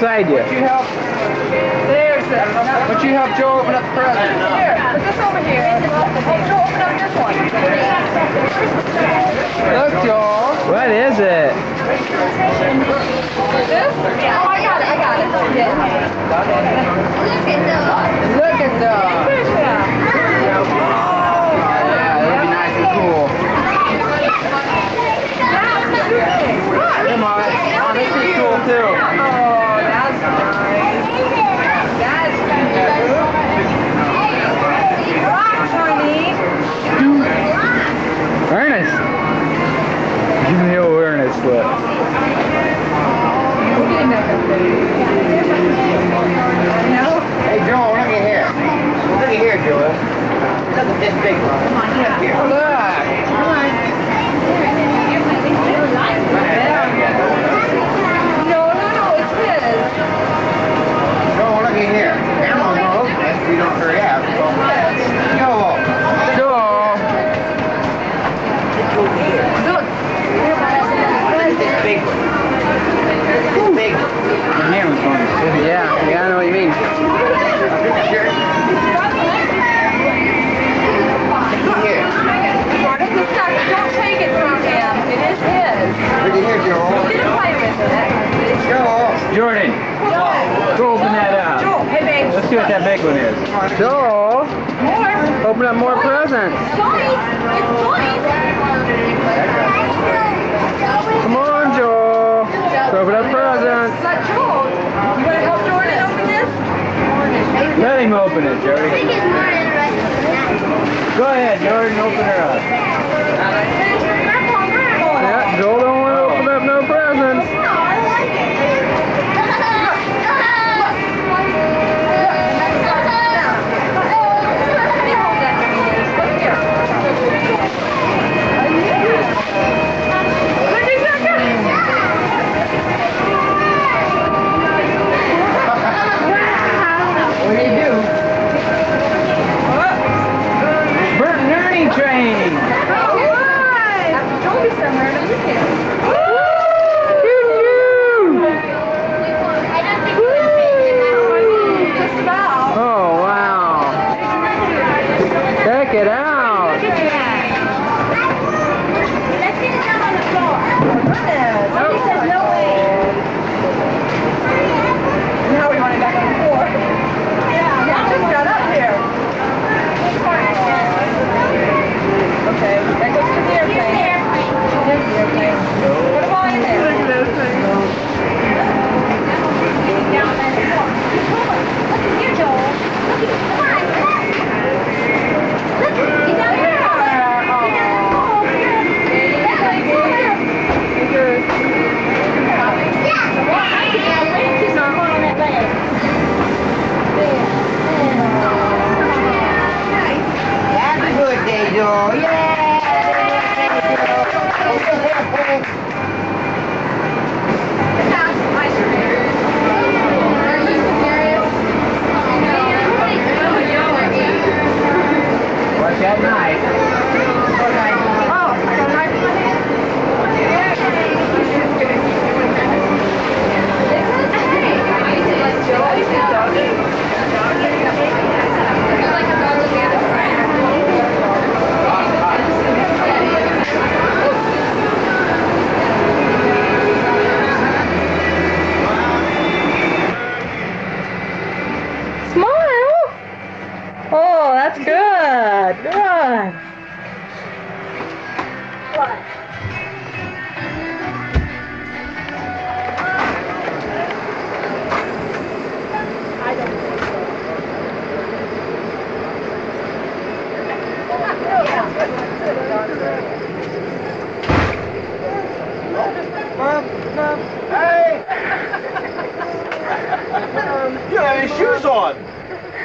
One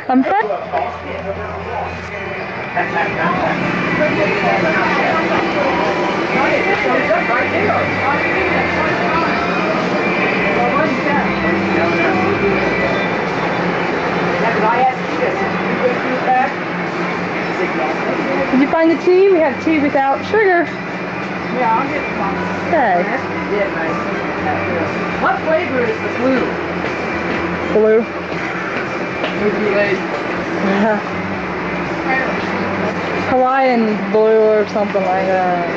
Fine. Did you find the tea? We have tea without sugar. Yeah, I'll get some. Okay. What flavor is the blue? Blue. Hawaiian blue or something like that.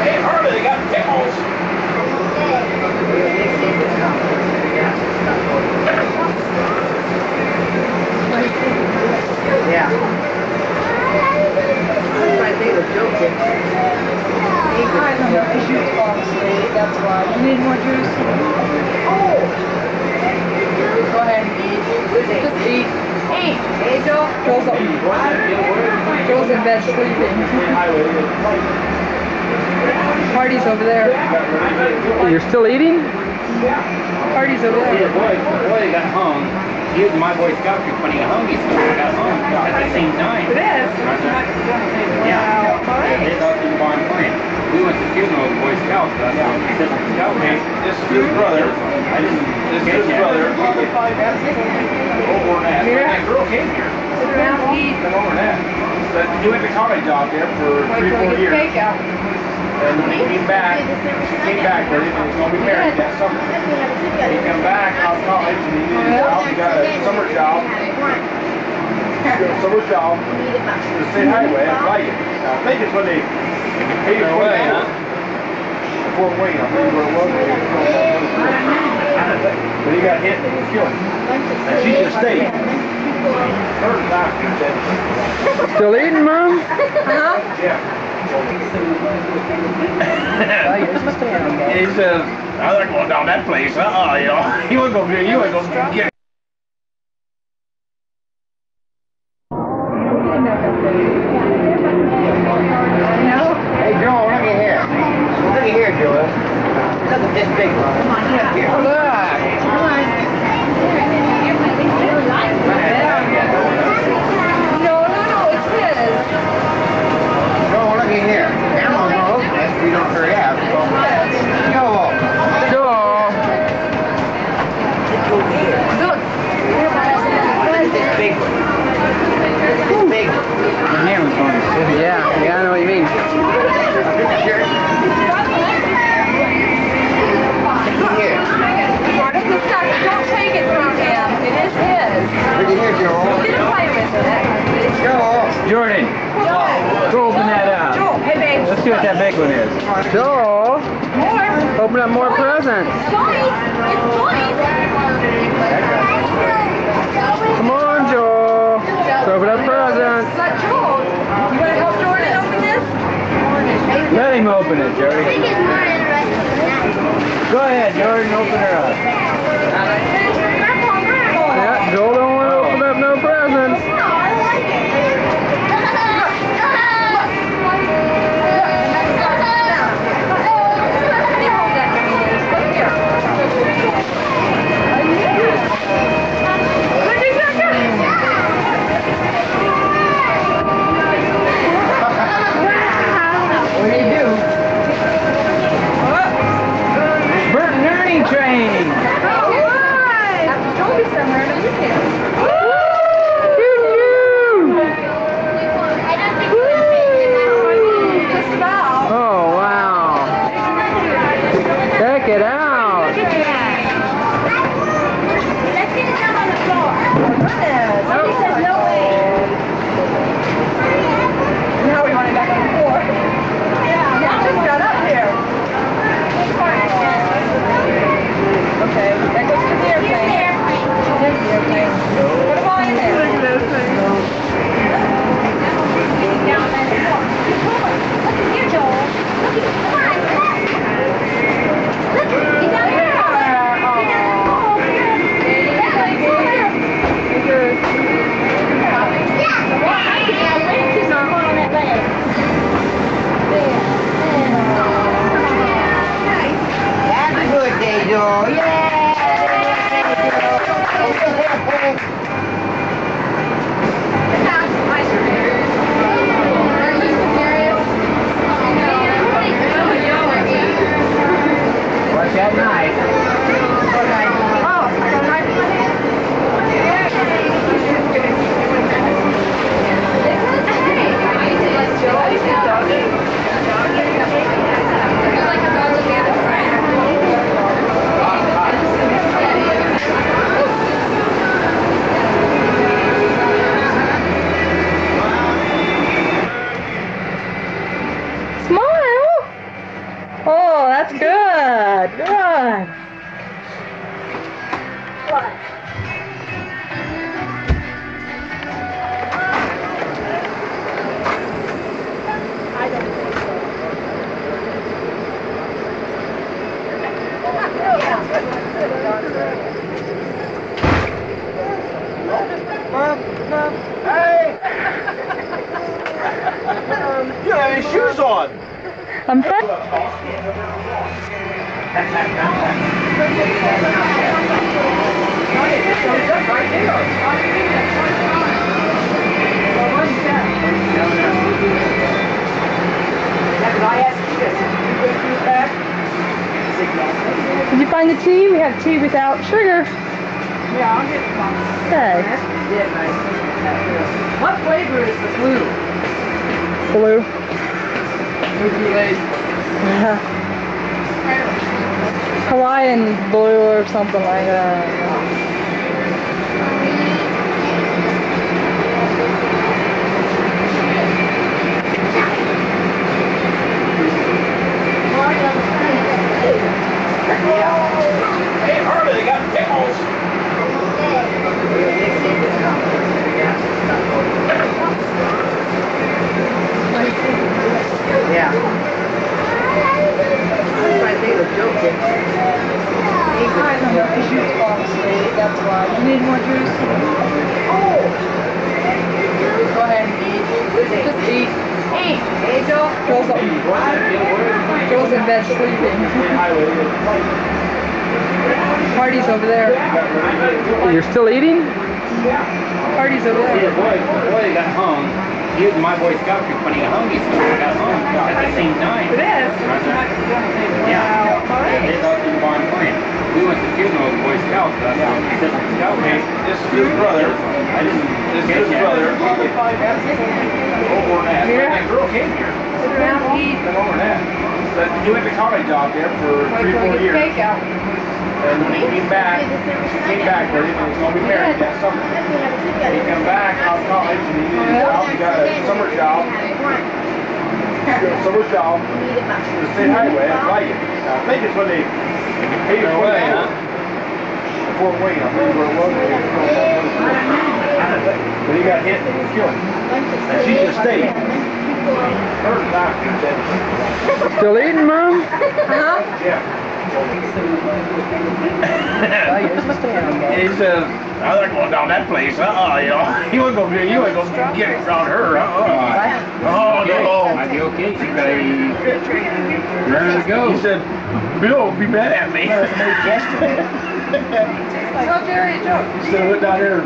Hey, they got pickles. Yeah. I think it's joking. I don't know. His shoes fall asleep. That's why. You need more juice? Oh! Go ahead and eat. Just eat. Hey, hey, Joe. Joel's, Joel's in bed sleeping. Party's over there. You're still eating? Yeah. Party's over Yeah, there. boy, boy got hung. He was my Boy Scout troop when he hung himself. He got home at the same time. It is. Yeah. They thought he was born friend. We went to the funeral of the Boy Scouts. That's how he said the Scout Okay, man. this is his brother. I didn't This is his brother. Over that. Here. That girl came here. Sit around. Come over that. But he went to college out there for three, four years. Cake out. And when he came back, he came back, but he was going to be married that summer. He come back out of college and he did a job. He got a summer job. He got a summer job. The state highway at Light. I think it's when they paid his way, huh? Fort Wayne, I think where it was. But he got hit and was killed. And she just stayed. Her doctor said. Still eating, Mom? Uh-huh. Yeah. He says, I'm not going down that place. Uh-uh, you know. He wasn't to be, you ain't to get me. Tell Jerry a joke. He said, went down there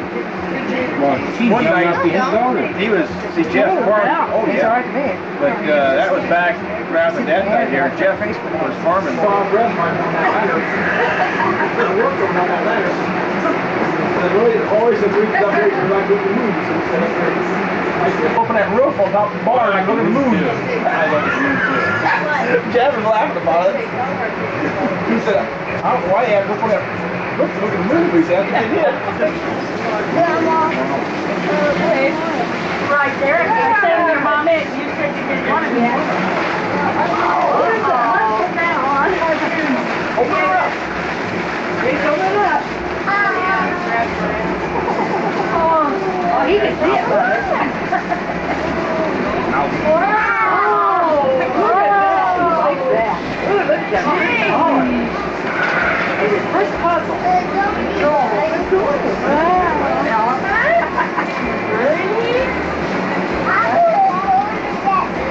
Well, she's one night. enough to his daughter. He was, see Jeff farmed. Oh, He's yeah. all right to me. But uh, that was back around the death night here. Jeff was farming. Bob Redmond on that ladder. worked on that ladder. And really, always the reason up there is like with the moon. I said, open that roof on top of the bar and I go to the moon. Jeff was laughing about it. He said, I don't know why you had to open that roof to look at the moon. He said, that's what they did. Uh, right there. You said to your mom it, you said you didn't want to be at Put that on. Open it up. Just open it up. Oh, he can see it, brother. Wow. Look at that. He likes that. Ooh, look at that. It's his first puzzle. Cool. Wow. Really?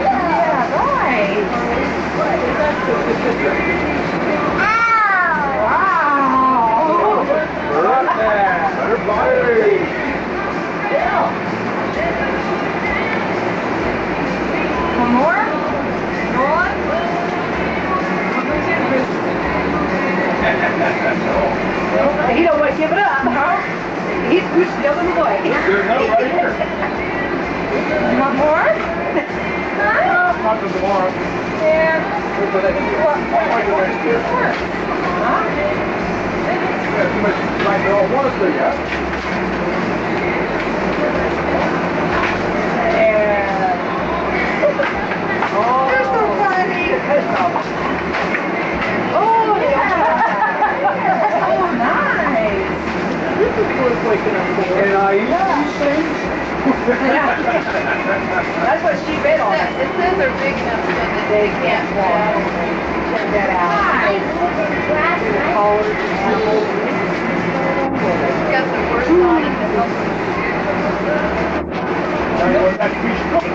Yeah, right. Wow. Right there. Butterfly. One more? he don't want to give it up, huh? He's, we're still in the way. There's no right here. you want more? Huh? Not for tomorrow. Yeah. Yeah. Oh. You're so funny. And I eat these things. That's what she read on it. Says they're big enough that They can't walk. Check that out. Hi. Collars and apples. got some words on it that help them.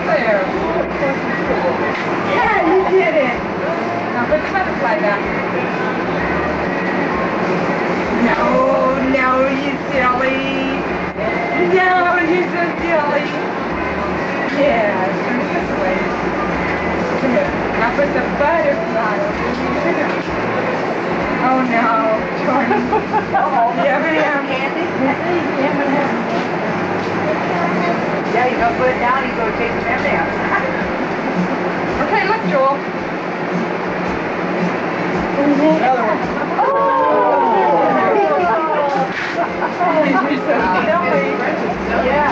There. Yeah, you did it. Now put the butterfly back. No, no, you silly. No, you're so silly. Yeah, it this way. Put the butterfly. Oh no, Jordan. Oh, but yeah. Candy? Yeah, you don't put it down, he's gonna take some M&Ms. Okay, look, Joel. Another one. Oh. Yeah.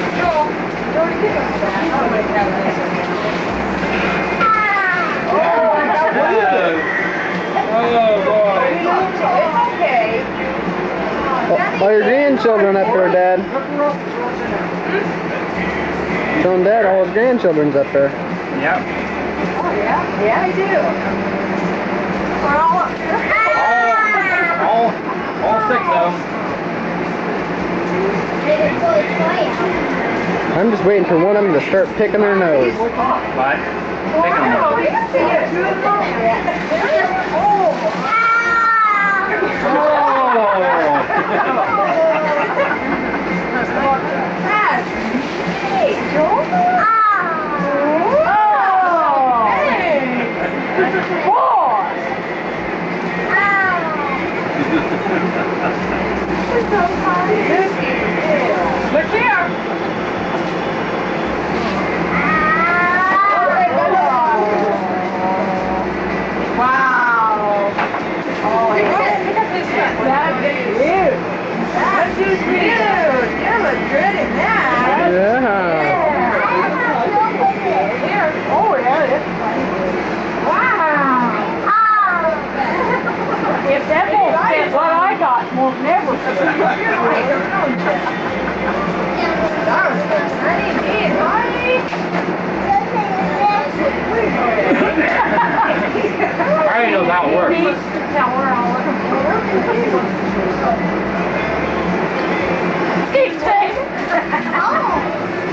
Got over my head. Joel, Joel, give us that. Oh, wait, that was Oh, I got one. Oh, boy. It's okay. All your grandchildren up there, Dad. Showing Dad all his grandchildren's up there. Yep. Oh, yeah? Yeah, I do. We're all up here. All, all six of them. I'm just waiting for one of them to start picking their nose. But, take them Oh, on. you can see it. Two of them. Hey, Joel. Oh. Hey. Boy. It's so funny. Look here. Wow. Oh, look at look at this one. That's cute. That's too cute. You look good in that. Yeah. Oh, yeah, that's. Wow. If that won't fit what I got, won't never fit. That was I know how it works. Now we're all looking for Steve, Steve. Oh.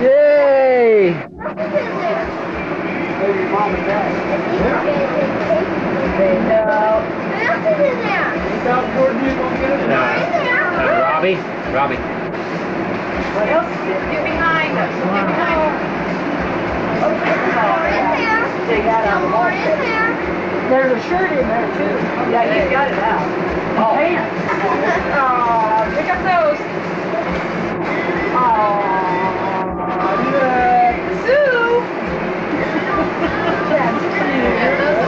Yeah. Oh. I feel like you know what this is. Get your brother with. Joel, I hurt It's Mom. The Jordan back. Yay! Maybe mom and dad. You thought Jordan gonna get it? Uh, Robbie? Robbie. What else is it? Get behind us. Get behind us. Take that out of the wall. There's a shirt in there too. Yeah, you got it out. Oh. Pants. Oh, pick up those. Oh, look. Sue. That's cute.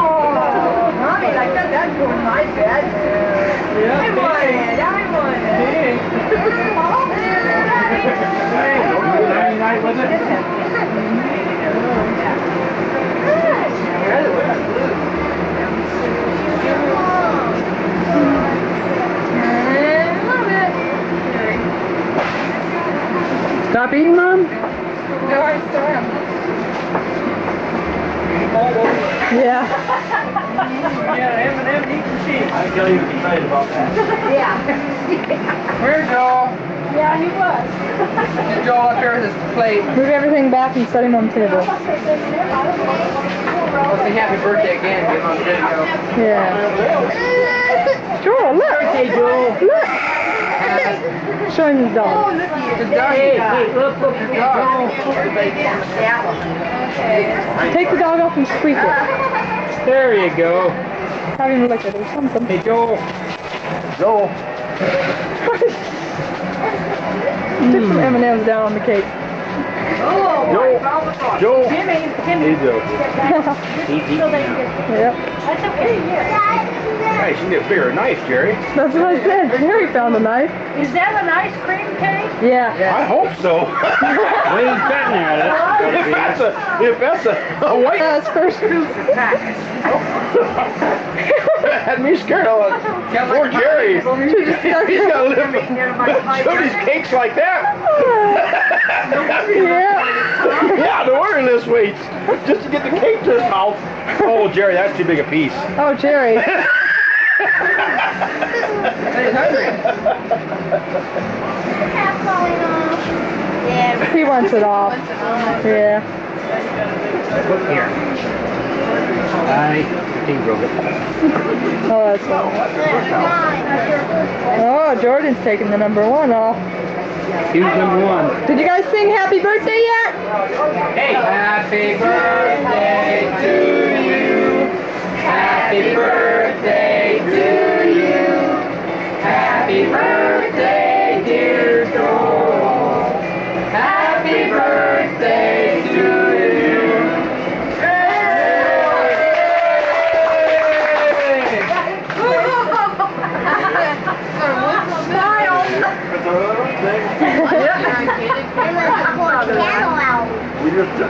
Oh, mommy, that in my bed. I want it. I want it. Stop eating, Mom? No, I still am. Yeah. Yeah, M&M eating cheese. I tell you excited about that. Yeah. Where's Joel? Yeah, he was. Is Joel up here with his plate? Move everything back and set him on the table. Let's say happy birthday again. Give him a video. Yeah. Joel, look. Birthday, Joel. Look. Show him his dog. Oh, good dog. Hey, hey, look, look, good dog. Take the dog off and squeak it. There you go. Have him lick it or something. Hey, Joel. Joel. Took some hmm. M&M's down on the cake. Oh, Joel. Joel. Jimmy, Hey, Jimmy. Joel. Yep. That's okay, yeah. Hey, she get bigger knife, Jerry. That's what I said. Jerry found a knife. Is that an ice cream cake? Yeah. I hope so. we ain't betting at it. If that's a, if that's a, a white. That's first had me scared of it. Poor Jerry. He's got to live with Jody's cakes like that. yeah. yeah, no wonder this weight. Just to get the cake to his mouth. Oh, Jerry, that's too big a piece. Oh, Jerry. Yeah. He wants it off. Yeah. Look here. I think broke it. Oh, that's fine. Oh, Jordan's taking the number one off. He was number one. Did you guys sing happy birthday yet? Hey, happy birthday to you. Happy birthday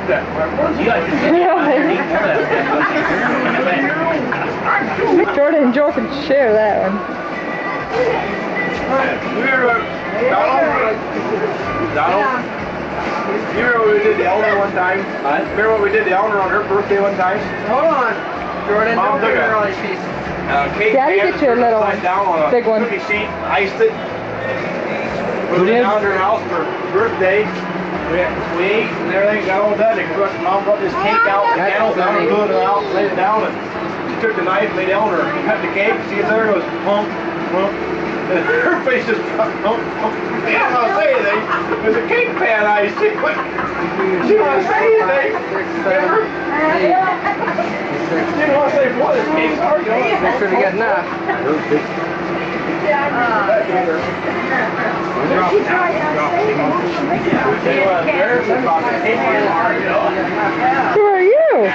We just took that. Jordan and Joel can share that one. You remember Donald? Donald? You remember when we did the Elmer one time? Remember when we did the Elmer on her birthday one time? Hold on, Jordan. Mom Don't took give a- her all these pieces. Uh, cake Daddy, get your turned little upside down on a big one. cookie sheet, iced it. Put it down to her house for birthday. We, we ate and everything, got all done. And brought- mom brought this cake out, the candles down, funny. put it out, laid it down, and she took the knife, laid down her, cut the cake. See there it goes, pump, pump. And her face just pump, pump. She didn't want to say eh? anything. There's a cake pan ice. She couldn't. She didn't want to say anything. Eh? Remember? She didn't want to say, boy, this cake's hard. You know? Make sure we got enough. Who are you?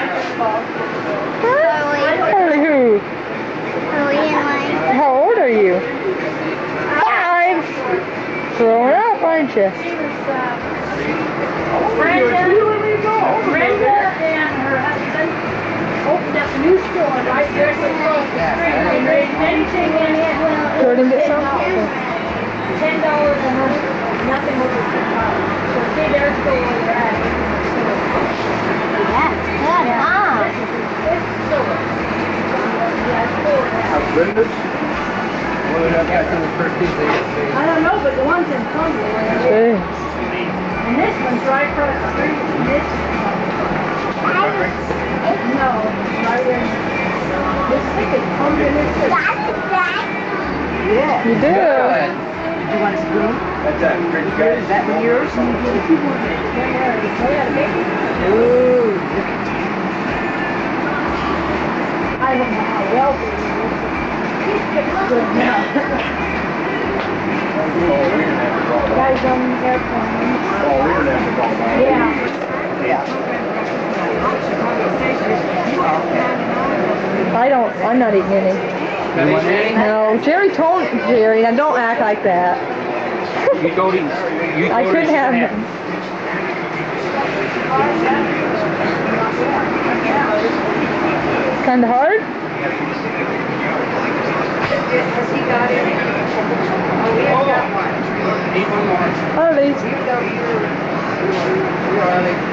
Harley who? How old are you? Five. Growing up, aren't you? Brenda, Brenda and opened up a new store right there across the street. They made anything in it. Jordan, get some? Ten dollars a month, nothing over ten dollars. So see their store at. Uh, That's good, huh? It's store. Yeah, it's store. Linda's? Well, we got some of the first Tuesday yesterday. I don't know, but the one's in Cumberland. Hey. And this one's right across the street from this. No, right. This thing is Cumberland. That's that. You do. Yeah. Did you want a spoon? That's that rich guy. Is that one yours? Ooh. I don't know how well we good now. Guys on the airplane. Oh, we were never talking about it. Yeah. I don't, I'm not eating any. You want any? No, Jerry told, Jerry, now don't act like that. You told him. You I told couldn't us have that. them. Kinda hard? Harley.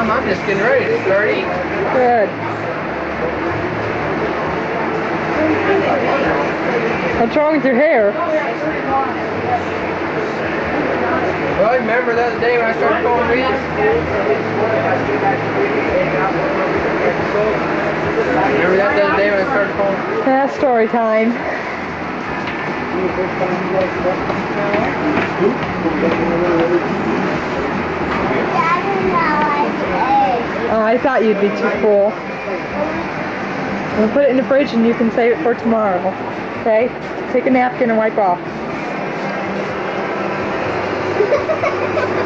Mom, I'm just getting ready to start eating. Good. What's wrong with your hair? Well, I remember that day when I started going to? Remember that the other day when I started going? That's story time. Oh, I thought you'd be too full. We'll put it in the fridge and you can save it for tomorrow. Okay? Take a napkin and wipe off.